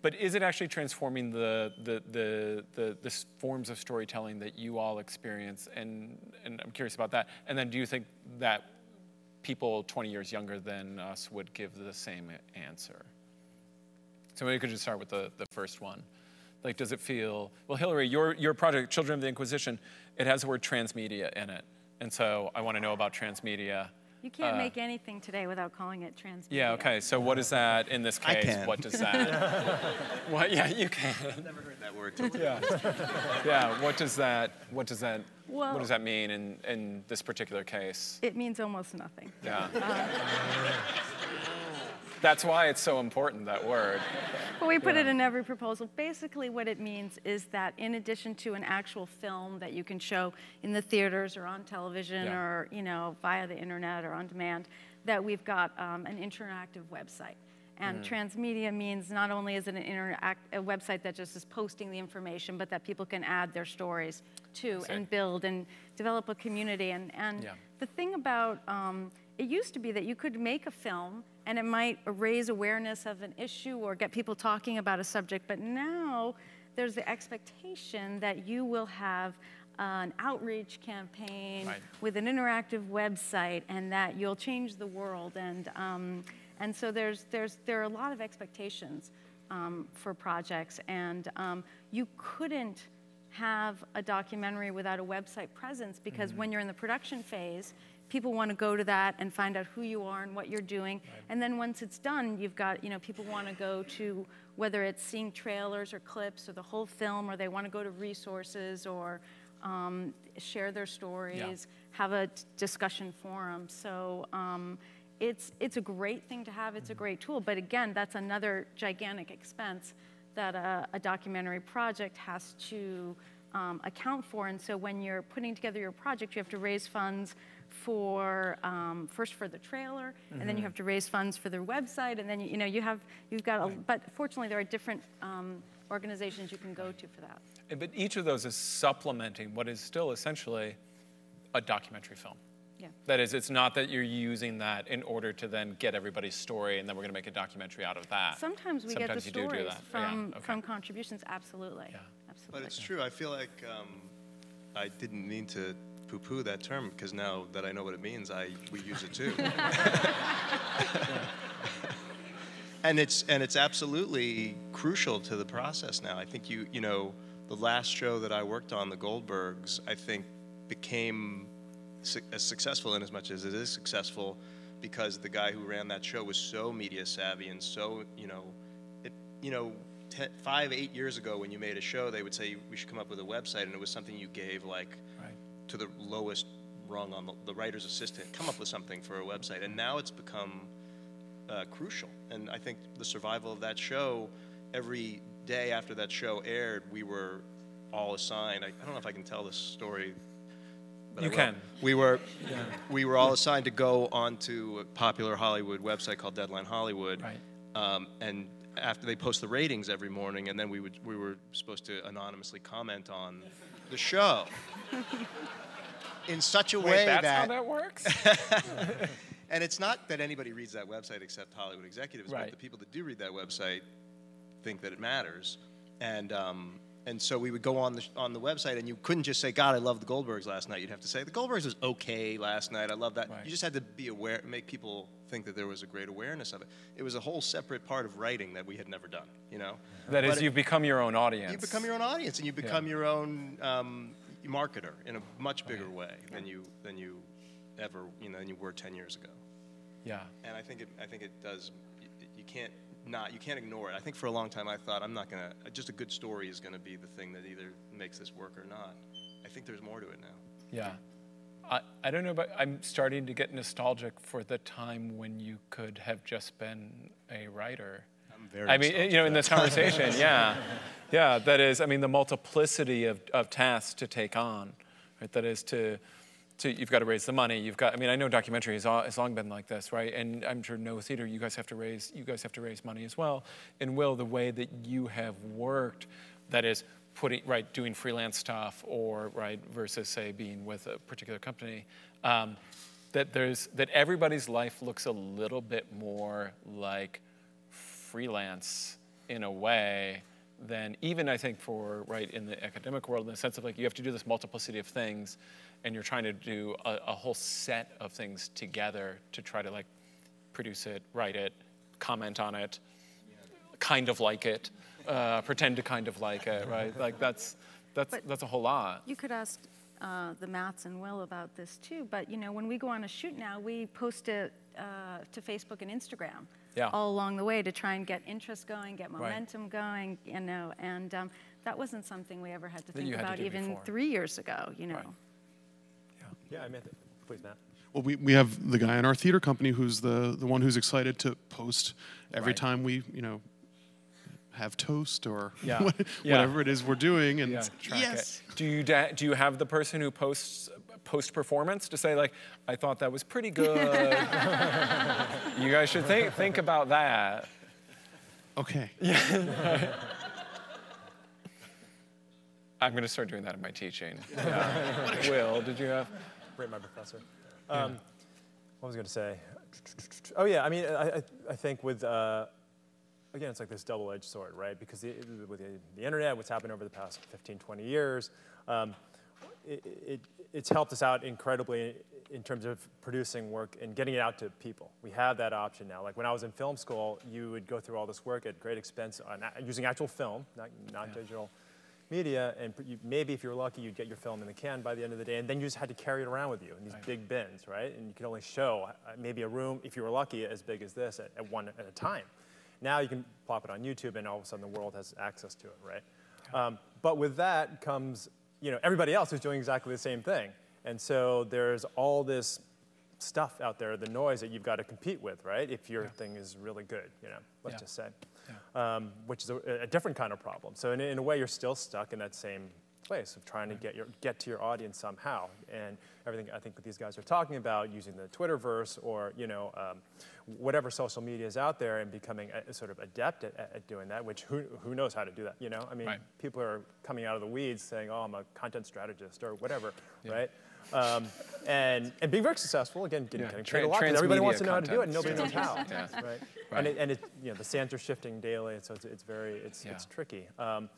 S2: but is it actually transforming the, the, the, the, the forms of storytelling that you all experience? And, and I'm curious about that. And then do you think that people 20 years younger than us would give the same answer? So maybe we could just start with the, the first one. Like, does it feel, well, Hilary, your, your project, Children of the Inquisition, it has the word transmedia in it. And so I want to know about transmedia.
S3: You can't uh, make anything today without calling it transmedia.
S2: Yeah, okay, so what is that in this case?
S7: I
S2: case?
S7: can.
S2: What does that? [LAUGHS] what, yeah, you can.
S7: Never heard that word till [LAUGHS]
S2: Yeah. yeah, what does that, what does that,
S3: Well-
S2: what does that mean in, in this particular case?
S3: It means almost nothing.
S2: Yeah. Um, That's why it's so important, that word.
S3: But we put it in every proposal. Basically, what it means is that in addition to an actual film that you can show in the theaters or on television
S2: Yeah.
S3: or you know via the internet or on demand, that we've got um, an interactive website. And
S2: Mm-hmm.
S3: transmedia means not only is it an interact a website that just is posting the information, but that people can add their stories to
S2: See.
S3: and build and develop a community. And and
S2: Yeah.
S3: the thing about um, it used to be that you could make a film and it might raise awareness of an issue or get people talking about a subject, but now there's the expectation that you will have an outreach campaign
S2: Right.
S3: with an interactive website and that you'll change the world. And, um, and so there's, there's, there are a lot of expectations um, for projects, and um, you couldn't have a documentary without a website presence because when you're in the production phase, people want to go to that and find out who you are and what you're doing. And then once it's done, you've got, you know, people want to go to whether it's seeing trailers or clips or the whole film, or they want to go to resources or um, share their stories, have a discussion forum. So um, it's, it's a great thing to have, it's a great tool. But again, that's another gigantic expense that a, a documentary project has to um, account for. And so when you're putting together your project, you have to raise funds for um, first for the trailer, and then you have to raise funds for their website, and then you, you know you have you've got. A, but fortunately, there are different um, organizations you can go to for that.
S2: But each of those is supplementing what is still essentially a documentary film.
S3: Yeah.
S2: That is, it's not that you're using that in order to then get everybody's story and then we're going to make a documentary out of that.
S3: Sometimes we get the
S2: Sometimes you do do
S3: stories.
S2: Yeah,
S3: from
S2: okay.
S3: from contributions. Absolutely.
S2: Yeah.
S3: Absolutely.
S7: But it's true. I feel like um, I didn't mean to poo-poo that term because now that I know what it means, I we use it too. [LAUGHS] and it's and it's absolutely crucial to the process now. I think you you know the last show that I worked on, the Goldbergs, I think became su- as successful in as much as it is successful because the guy who ran that show was so media savvy and so you know it you know te- five eight years ago when you made a show they would say we should come up with a website and it was something you gave like. To the lowest rung on the, the writer's assistant come up with something for a website and now it's become uh, crucial and i think the survival of that show every day after that show aired we were all assigned i, I don't know if i can tell this story but
S2: You can.
S7: we were yeah. we were all assigned to go onto a popular hollywood website called deadline hollywood
S2: Right.
S7: um, and after they post the ratings every morning, and then we would we were supposed to anonymously comment on the show in such a
S2: Wait,
S7: way
S2: that's
S7: that,
S2: how that works? [LAUGHS]
S7: and it's not that anybody reads that website except Hollywood executives,
S2: Right.
S7: but the people that do read that website think that it matters, and. Um, and so we would go on the on the website, and you couldn't just say, "God, I loved the Goldbergs last night." You'd have to say, "The Goldbergs was okay last night. I love that."
S2: Right.
S7: You just had to be aware, make people think that there was a great awareness of it. It was a whole separate part of writing that we had never done. You know, [LAUGHS]
S2: that is,
S7: it-
S2: you've become your own audience.
S7: you become your own audience, and you become your own um, marketer in a much bigger way than you than you ever you know than you were ten years ago.
S2: Yeah.
S7: And I think it I think it does. You, you can't not you can't ignore it. I think for a long time I thought I'm not gonna just a good story is gonna be the thing that either makes this work or not. I think there's more to it now.
S2: Yeah. I, I don't know, but I'm starting to get nostalgic for the time when you could have just been a writer.
S7: I'm very
S2: I mean, you know, in this conversation, [LAUGHS] yeah. Yeah, that is, I mean, the multiplicity of, of tasks to take on, right? That is to, to, you've got to raise the money. You've got, I mean, I know documentary has, has long been like this, right? And I'm sure Noh theater, you guys have to raise, you guys have to raise money as well. And Will, the way that you have worked, that is putting, right, doing freelance stuff or, right, versus say being with a particular company, um, that there's, that everybody's life looks a little bit more like freelance in a way than even I think for right in the academic world in the sense of like you have to do this multiplicity of things and you're trying to do a, a whole set of things together to try to like produce it, write it, comment on it, kind of like it, uh, pretend to kind of like it, right? Like that's that's
S3: But-
S2: that's a whole lot.
S3: You could ask uh, the Matts and Will about this too, but you know, when we go on a shoot now, we post it uh, to Facebook and Instagram
S2: Yeah.
S3: all along the way to try and get interest going, get
S2: Right.
S3: momentum going, you know, and um, that wasn't something we ever had to
S2: That
S3: think
S2: had to
S3: about
S2: do
S3: even
S2: before.
S3: three years ago, you know.
S2: Right.
S5: Yeah, I mean, please, Matt.
S4: Well, we, we have the guy in our theater company who's the, the one who's excited to post every
S2: Right.
S4: time we, you know, have toast or [LAUGHS]
S2: Yeah.
S4: what-
S2: Yeah.
S4: whatever it is we're doing. And
S2: Yeah, track
S4: yes,
S2: it. Do you da- do you have the person who posts post performance to say like, I thought that was pretty good. [LAUGHS] you guys should think think about that.
S4: okay. [LAUGHS]
S2: I'm going to start doing that in my teaching. Yeah. Will, did you have?
S5: Rate my professor. Um, What was I going to say? Oh yeah, I mean, I, I, I think with uh, again, it's like this double-edged sword, right? Because the, with the, the internet, what's happened over the past 15, 20 years, um, it, it, it's helped us out incredibly in terms of producing work and getting it out to people. We have that option now. Like when I was in film school, you would go through all this work at great expense on a- using actual film, not, not digital media, and you, maybe if you were lucky, you'd get your film in the can by the end of the day, and then you just had to carry it around with you in these big bins, right? And you could only show uh, maybe a room, if you were lucky, as big as this at, at one at a time. Now you can plop it on YouTube, and all of a sudden the world has access to it, right? Um, but with that comes, you know, everybody else who's doing exactly the same thing, and so there's all this stuff out there, the noise that you've got to compete with, right? If your thing is really good, you know, let's
S2: Yeah.
S5: just say, um, which is a, a different kind of problem. So in, in a way, you're still stuck in that same place of trying to get your get to your audience somehow. And everything I think that these guys are talking about, using the Twitterverse or you know um, whatever social media is out there, and becoming a, sort of adept at, at doing that. Which who who knows how to do that? You know, I mean,
S2: Right.
S5: people are coming out of the weeds saying, "Oh, I'm a content strategist" or whatever, right? Um, and, and being very successful, again, getting,
S2: Yeah,
S5: getting paid a lot. Everybody wants to know how to do it, and nobody knows how. [LAUGHS]
S2: yeah.
S5: Right?
S2: Right.
S5: And, it, and it, you know, the sands are shifting daily, so it's, it's very, it's, it's tricky. Um,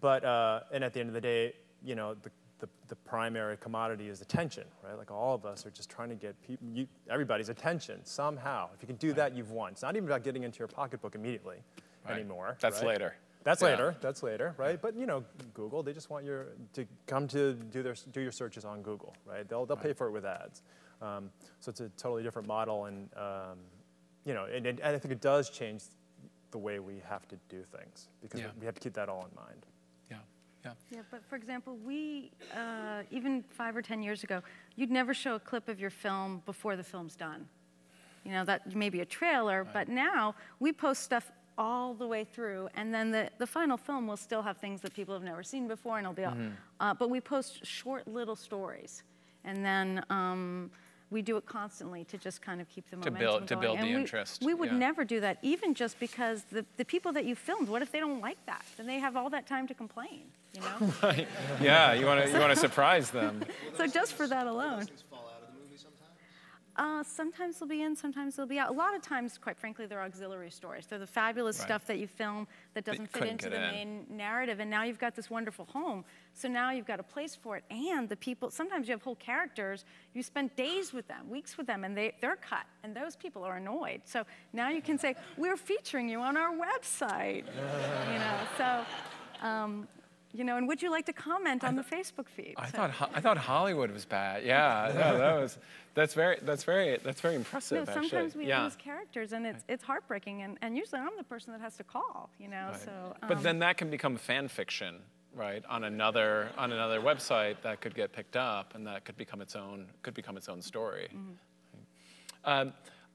S5: but, uh, and at the end of the day, you know, the, the, the primary commodity is attention, right? Like all of us are just trying to get people, you, everybody's attention somehow. If you can do that, you've won. It's not even about getting into your pocketbook immediately
S2: Right.
S5: anymore.
S2: That's
S5: right?
S2: later.
S5: That's
S2: Yeah.
S5: later. That's later, right? But you know, Google, they just want your to come to do their do your searches on Google, right? They'll they'll pay for it with ads. Um, so it's a totally different model, and um, you know, and, and I think it does change the way we have to do things because
S2: Yeah.
S5: we have to keep that all in mind.
S2: Yeah. Yeah.
S3: But for example, we, uh, even five or 10 years ago, you'd never show a clip of your film before the film's done. You know, that may be a trailer, but now we post stuff all the way through, and then the, the final film will still have things that people have never seen before, and it'll be all, uh, but we post short little stories. And then um, we do it constantly to just kind of keep the momentum
S2: To
S3: momentum
S2: build- to
S3: going.
S2: build
S3: And
S2: the
S3: we-
S2: interest,
S3: We would
S2: yeah.
S3: never do that, even just because the, the people that you filmed, what if they don't like that? Then they have all that time to complain, you know? [LAUGHS]
S2: Right. Yeah. You want to you want to surprise them. [LAUGHS]
S3: So just for that alone. Uh, sometimes they'll be in, sometimes they'll be out. A lot of times, quite frankly, they're auxiliary stories. They're the fabulous
S2: Right.
S3: stuff that you film that doesn't fit into the
S2: in.
S3: main narrative, and now you've got this wonderful home. So now you've got a place for it, and the people. Sometimes you have whole characters. You spend days with them, weeks with them, and they they're cut, and those people are annoyed. So now you can say, "We're featuring you on our website," [LAUGHS] you know. So. Um, you know, and would you like to comment on the Facebook feed?
S2: I
S3: So-
S2: thought Ho- I thought Hollywood was bad. Yeah. No, that [LAUGHS] was that's very that's very that's very impressive.
S3: No, sometimes
S2: actually.
S3: we
S2: yeah.
S3: lose characters, and it's it's heartbreaking. And, and usually I'm the person that has to call, you know.
S2: Right.
S3: So,
S2: but
S3: um,
S2: then that can become fan fiction right, on another on another website that could get picked up and that could become its own could become its own story. Um,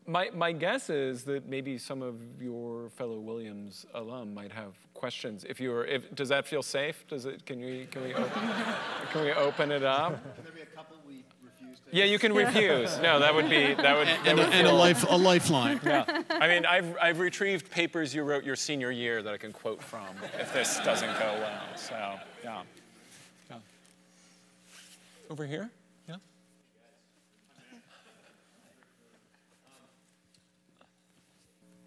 S2: my, my guess is that maybe some of your fellow Williams alum might have questions. If you're, if, does that feel safe? Does it, can we, can we, open, can we open it up? Yeah, you can refuse. No, that would be, that would, that
S4: And, a,
S2: would
S4: and a life, a lifeline.
S2: yeah. I mean, I've, I've retrieved papers you wrote your senior year that I can quote from if this doesn't go well. So, yeah. yeah. Over here?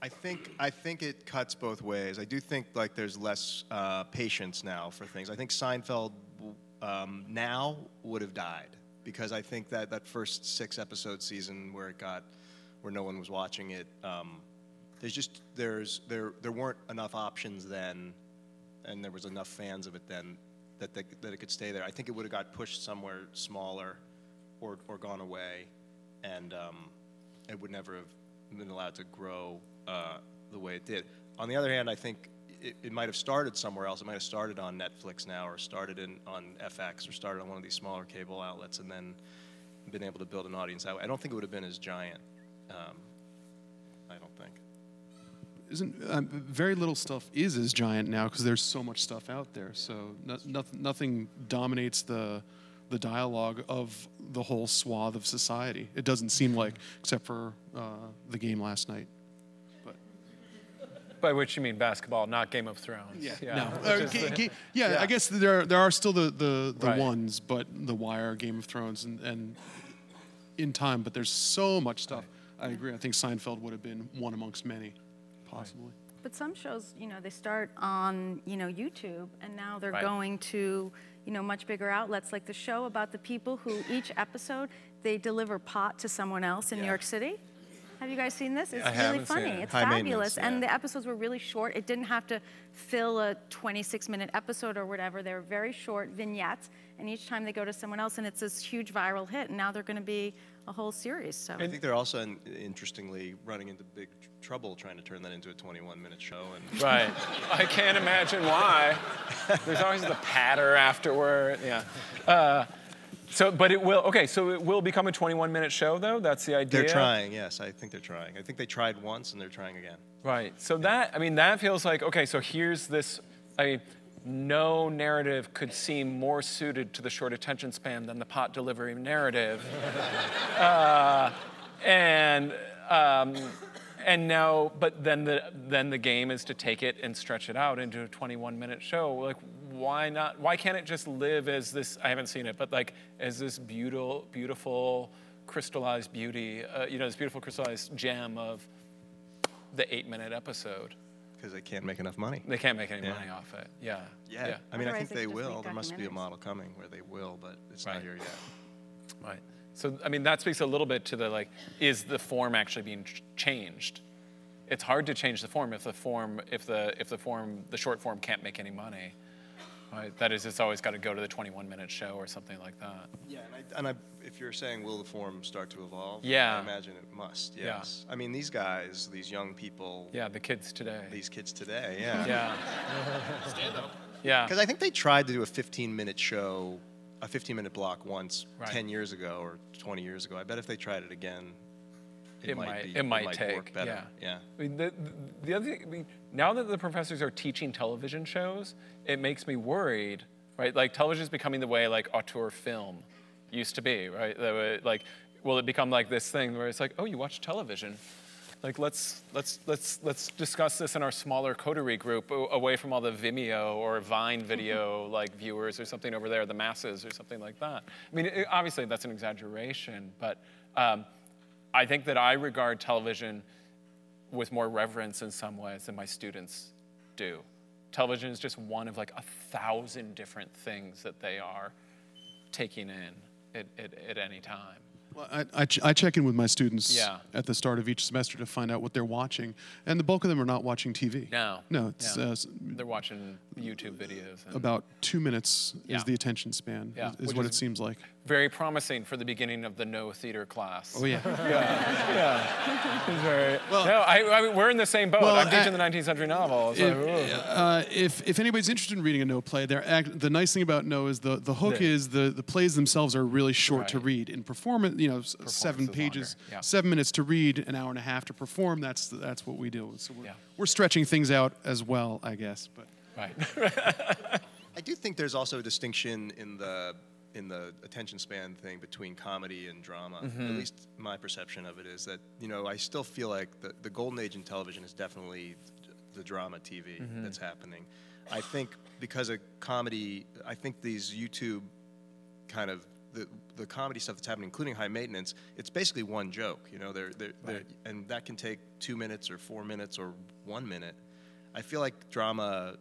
S7: I think I think it cuts both ways. I do think like there's less uh, patience now for things. I think Seinfeld um, now would have died because I think that that first six episode season where it got where no one was watching it, um, there's just there's there there weren't enough options then, and there was enough fans of it then that they, that it could stay there. I think it would have got pushed somewhere smaller, or or gone away, and um, it would never have been allowed to grow uh, the way it did. On the other hand, I think it, it might have started somewhere else. It might have started on Netflix now, or started in, on FX, or started on one of these smaller cable outlets, and then been able to build an audience. I don't think it would have been as giant. Um, I don't think.
S4: Isn't um, very little stuff is as giant now because there's so much stuff out there. So no, nothing, nothing dominates the the dialogue of the whole swath of society. It doesn't seem like, except for uh, the game last night. But
S2: By which you mean basketball, not Game of Thrones.
S4: no, Uh,
S2: is
S4: ga-
S2: the-
S4: ga- yeah,
S2: yeah.
S4: I guess there there are still the the, the
S2: Right.
S4: ones, but The Wire, Game of Thrones, and, and in time. But there's so much stuff. I agree. I think Seinfeld would have been one amongst many, possibly.
S3: But some shows, you know, they start on, you know, YouTube, and now they're
S2: Right.
S3: going to, you know, much bigger outlets, like the show about the people who each episode they deliver pot to someone else in New York City. Have you guys seen this? It's
S2: I
S3: really
S2: haven't seen
S3: funny.
S2: it.
S3: It's
S7: High
S3: fabulous,
S7: maintenance,
S3: and the episodes were really short. It didn't have to fill a 26-minute episode or whatever. They were very short vignettes, and each time they go to someone else, and it's this huge viral hit. And now they're going to be a whole series. So.
S7: I think they're also, in- interestingly, running into big tr- trouble trying to turn that into a 21-minute show. And [LAUGHS]
S2: Right. I can't imagine why. There's always the patter afterward. Yeah. Uh, so, but it will. Okay, so it will become a 21-minute show, though. That's the idea.
S7: they're trying. Yes, I think they're trying. I think they tried once and they're trying again.
S2: Right. So that I mean that feels like okay. So here's this. I mean, no narrative could seem more suited to the short attention span than the pot delivery narrative. [LAUGHS] uh, and um, and now, but then the then the game is to take it and stretch it out into a 21 minute show. Like, why not? Why can't it just live as this? I haven't seen it, but like as this beautiful, beautiful crystallized beauty. Uh, you know, this beautiful crystallized gem of the eight minute episode.
S7: Because they can't make enough money.
S2: They can't make any
S7: Yeah.
S2: money off it. Yeah.
S7: Yeah. I mean, I think
S3: they
S7: they
S3: could just
S7: will. There must be a model coming where they will, but it's
S2: Right.
S7: not here yet.
S2: Right. So, I mean, that speaks a little bit to the like, is the form actually being changed? It's hard to change the form if the form, if the, if the form, the short form can't make any money. Right? That is, it's always got to go to the 21 minute show or something like that.
S7: Yeah, and, I, and I, if you're saying will the form start to evolve?
S2: Yeah.
S7: I imagine it must.
S2: Yeah.
S7: Yes. I mean, these guys, these young people,
S2: Yeah, the kids today.
S7: these kids today, yeah.
S2: Yeah. [LAUGHS] Yeah.
S7: Because I think they tried to do a 15 minute show, a 15 minute block once
S2: Right.
S7: 10 years ago or 20 years ago. I bet if they tried it again, it,
S2: It
S7: might,
S2: might-
S7: be,
S2: it might
S7: work
S2: take,
S7: better.
S2: yeah. I mean, the, the, the other thing, I mean, now that the professors are teaching television shows, it makes me worried, right? Like television is becoming the way like auteur film used to be, right? Like, will it become like this thing where it's like, oh, you watch television? Like let's let's let's let's discuss this in our smaller coterie group, away from all the Vimeo or Vine video like viewers or something over there, the masses or something like that. I mean, it, obviously that's an exaggeration, but um, I think that I regard television with more reverence in some ways than my students do. Television is just one of like a thousand different things that they are taking in at, at, at any time.
S4: Well, I, I, ch- I check in with my students
S2: Yeah.
S4: at the start of each semester to find out what they're watching, and the bulk of them are not watching TV.
S2: No.
S4: No, it's uh,
S2: They're watching YouTube videos. And
S4: about two minutes
S2: Yeah.
S4: is the attention span,
S2: Yeah,
S4: is, is what
S2: is
S4: it seems like.
S2: Very promising for the beginning of the Noh theater class.
S8: Oh, yeah. [LAUGHS] Yeah. yeah.
S2: It's very, no, I, I mean, we're in the same boat.
S8: Well,
S2: I'm teaching
S8: I-
S2: the 19th century novel. so,
S8: If, uh, if, if anybody's interested in reading a Noh play, they're act, the nice thing about Noh is the, the hook
S2: The-
S8: is the, the plays themselves are really short to read. In performance, you know, s- seven pages,
S2: yeah.
S8: seven minutes to read, an hour and a half to perform. That's that's what we do. So we're,
S2: Yeah.
S8: we're stretching things out as well, I guess. But
S2: right. [LAUGHS]
S7: I do think there's also a distinction in the in the attention span thing between comedy and drama. Mm-hmm. At least my perception of it is that you know I still feel like the, the golden age in television is definitely the drama TV mm-hmm. that's happening. I think because of comedy, I think these YouTube kind of the, the comedy stuff that's happening, including high maintenance, it's basically one joke. You know, they're, they're, they're, and that can take two minutes or four minutes or one minute. I feel like drama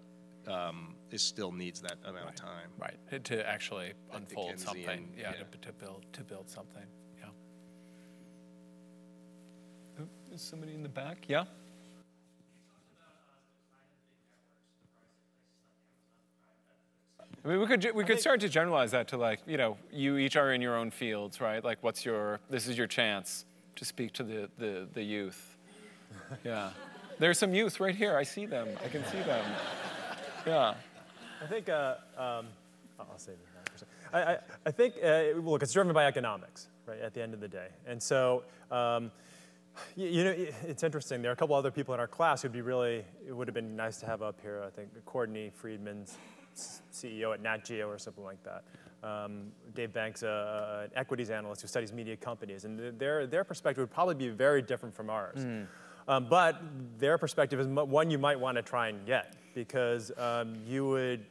S7: um, is still needs that amount of time.
S2: Right, to actually unfold
S7: Dickensian,
S2: something, yeah,
S7: yeah.
S2: To, to build to build something, yeah. Oh, Is somebody in the back? Yeah. I mean, we could ge- we could start to generalize that to like you know you each are in your own fields, right? Like, what's your this is your chance to speak to the the, the youth. Yeah, there's some youth right here. I see them. I can see them. Yeah.
S5: I think, uh, um, I'll save that for a second. I, I, I think, uh, look, it's driven by economics, right, at the end of the day. And so, um, you, you know, it's interesting. There are a couple other people in our class who'd be really, it would have been nice to have up here. I think Courtney Friedman's CEO at Nat Geo or something like that. Um, Dave Banks, uh, an equities analyst who studies media companies. And their, their perspective would probably be very different from ours. Um, but their perspective is one you might want to try and get because um, you would,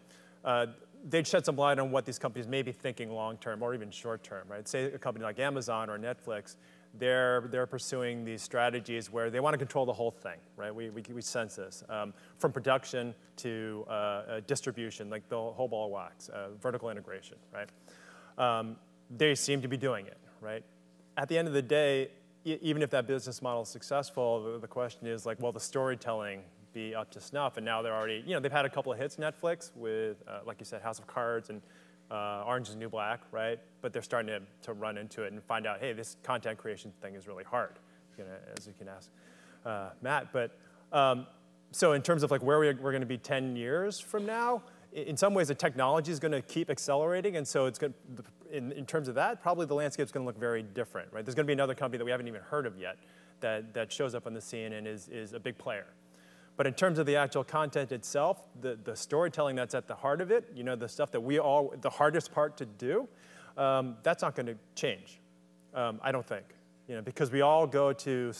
S5: uh, they'd shed some light on what these companies may be thinking long term or even short term, right? Say a company like Amazon or Netflix, they're, they're pursuing these strategies where they want to control the whole thing, right? We, we, we sense this um, from production to uh, uh, distribution, like the whole ball of wax, uh, vertical integration, right? um, they seem to be doing it, right? At the end of the day, e- even if that business model is successful, the, the question is like, will the storytelling be up to snuff? And now they're already, you know, they've had a couple of hits Netflix with, uh, like you said, House of Cards and uh, Orange is New Black, right? But they're starting to, to run into it and find out, hey, this content creation thing is really hard, you know, as you can ask uh, Matt. But um, so in terms of like where we are, we're going to be 10 years from now, in some ways the technology is going to keep accelerating, and so it's going in, in terms of that, probably the landscape is going to look very different, right? There's going to be another company that we haven't even heard of yet that, that shows up on the scene and is, is a big player. But in terms of the actual content itself, the, the storytelling that's at the heart of it, you know, the stuff that we all, the hardest part to do, um, that's not going to change. Um, I don't think, you know, because we all go to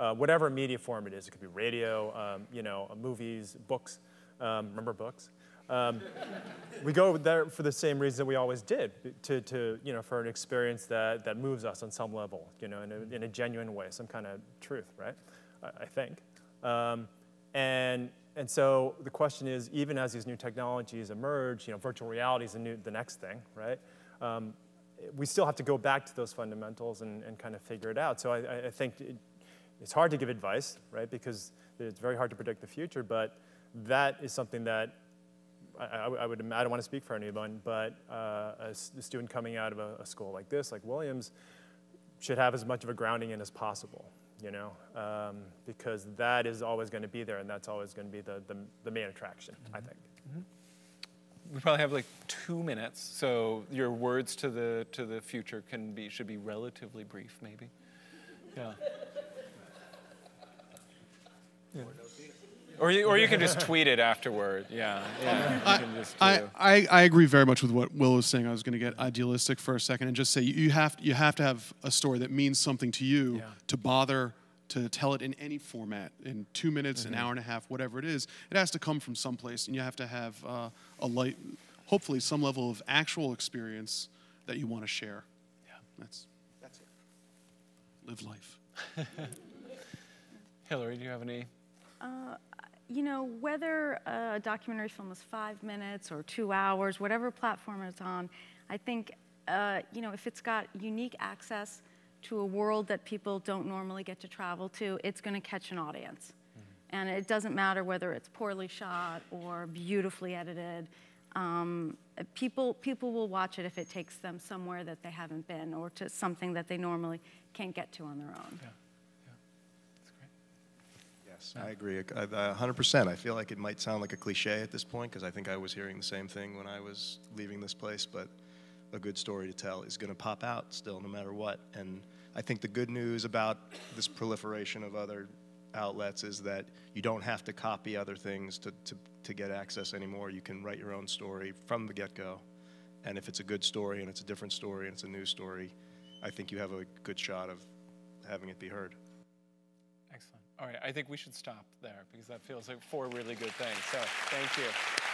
S5: uh, whatever media form it is. It could be radio, um, you know, uh, movies, books. Um, remember books? Um, we go there for the same reason that we always did, to, to you know, for an experience that, that moves us on some level, you know, in a, in a genuine way, some kind of truth, right? I, I think. And, and so the question is, even as these new technologies emerge, you know, virtual reality is the, new, the next thing, right? Um, we still have to go back to those fundamentals and, and kind of figure it out. So I, I- think it, it's hard to give advice, right? Because it's very hard to predict the future, but that is something that I, I, I would, I don't want to speak for anyone, but uh, a, a student coming out of a, a school like this, like Williams, should have as much of a grounding in as possible, you know, um, because that is always going to be there, and that's always going to be the, the, the main attraction, I think.
S2: We probably have like two minutes, so your words to the to the future can be should be relatively brief, maybe. Yeah. Or you, or you can just [LAUGHS] tweet it afterward. Yeah. Yeah. You can just
S8: I, I, I agree very much with what Will was saying. I was going to get idealistic for a second and just say you, you have you have to have a story that means something to you
S2: Yeah.
S8: to bother to tell it in any format in two minutes,
S2: Mm-hmm.
S8: an hour and a half, whatever it is. It has to come from someplace, and you have to have uh, a light, hopefully some level of actual experience that you want to share.
S2: Yeah.
S8: That's that's it. Live life. [LAUGHS]
S2: Hilary, do you have any?
S3: You know, whether a documentary film is five minutes or two hours, whatever platform it's on, I think, uh, you know, if it's got unique access to a world that people don't normally get to travel to, it's going to catch an audience. And it doesn't matter whether it's poorly shot or beautifully edited. Um, people, people will watch it if it takes them somewhere that they haven't been or to something that they normally can't get to on their own.
S2: Yeah.
S7: Yes, I agree, a- a hundred percent. I feel like it might sound like a cliche at this point, because I think I was hearing the same thing when I was leaving this place, but a good story to tell is gonna pop out still, no matter what. And I think the good news about this proliferation of other outlets is that you don't have to copy other things to, to, to get access anymore. You can write your own story from the get-go. And if it's a good story and it's a different story and it's a new story, I think you have a good shot of having it be heard.
S2: All right, I think we should stop there because that feels like four really good things. So thank you.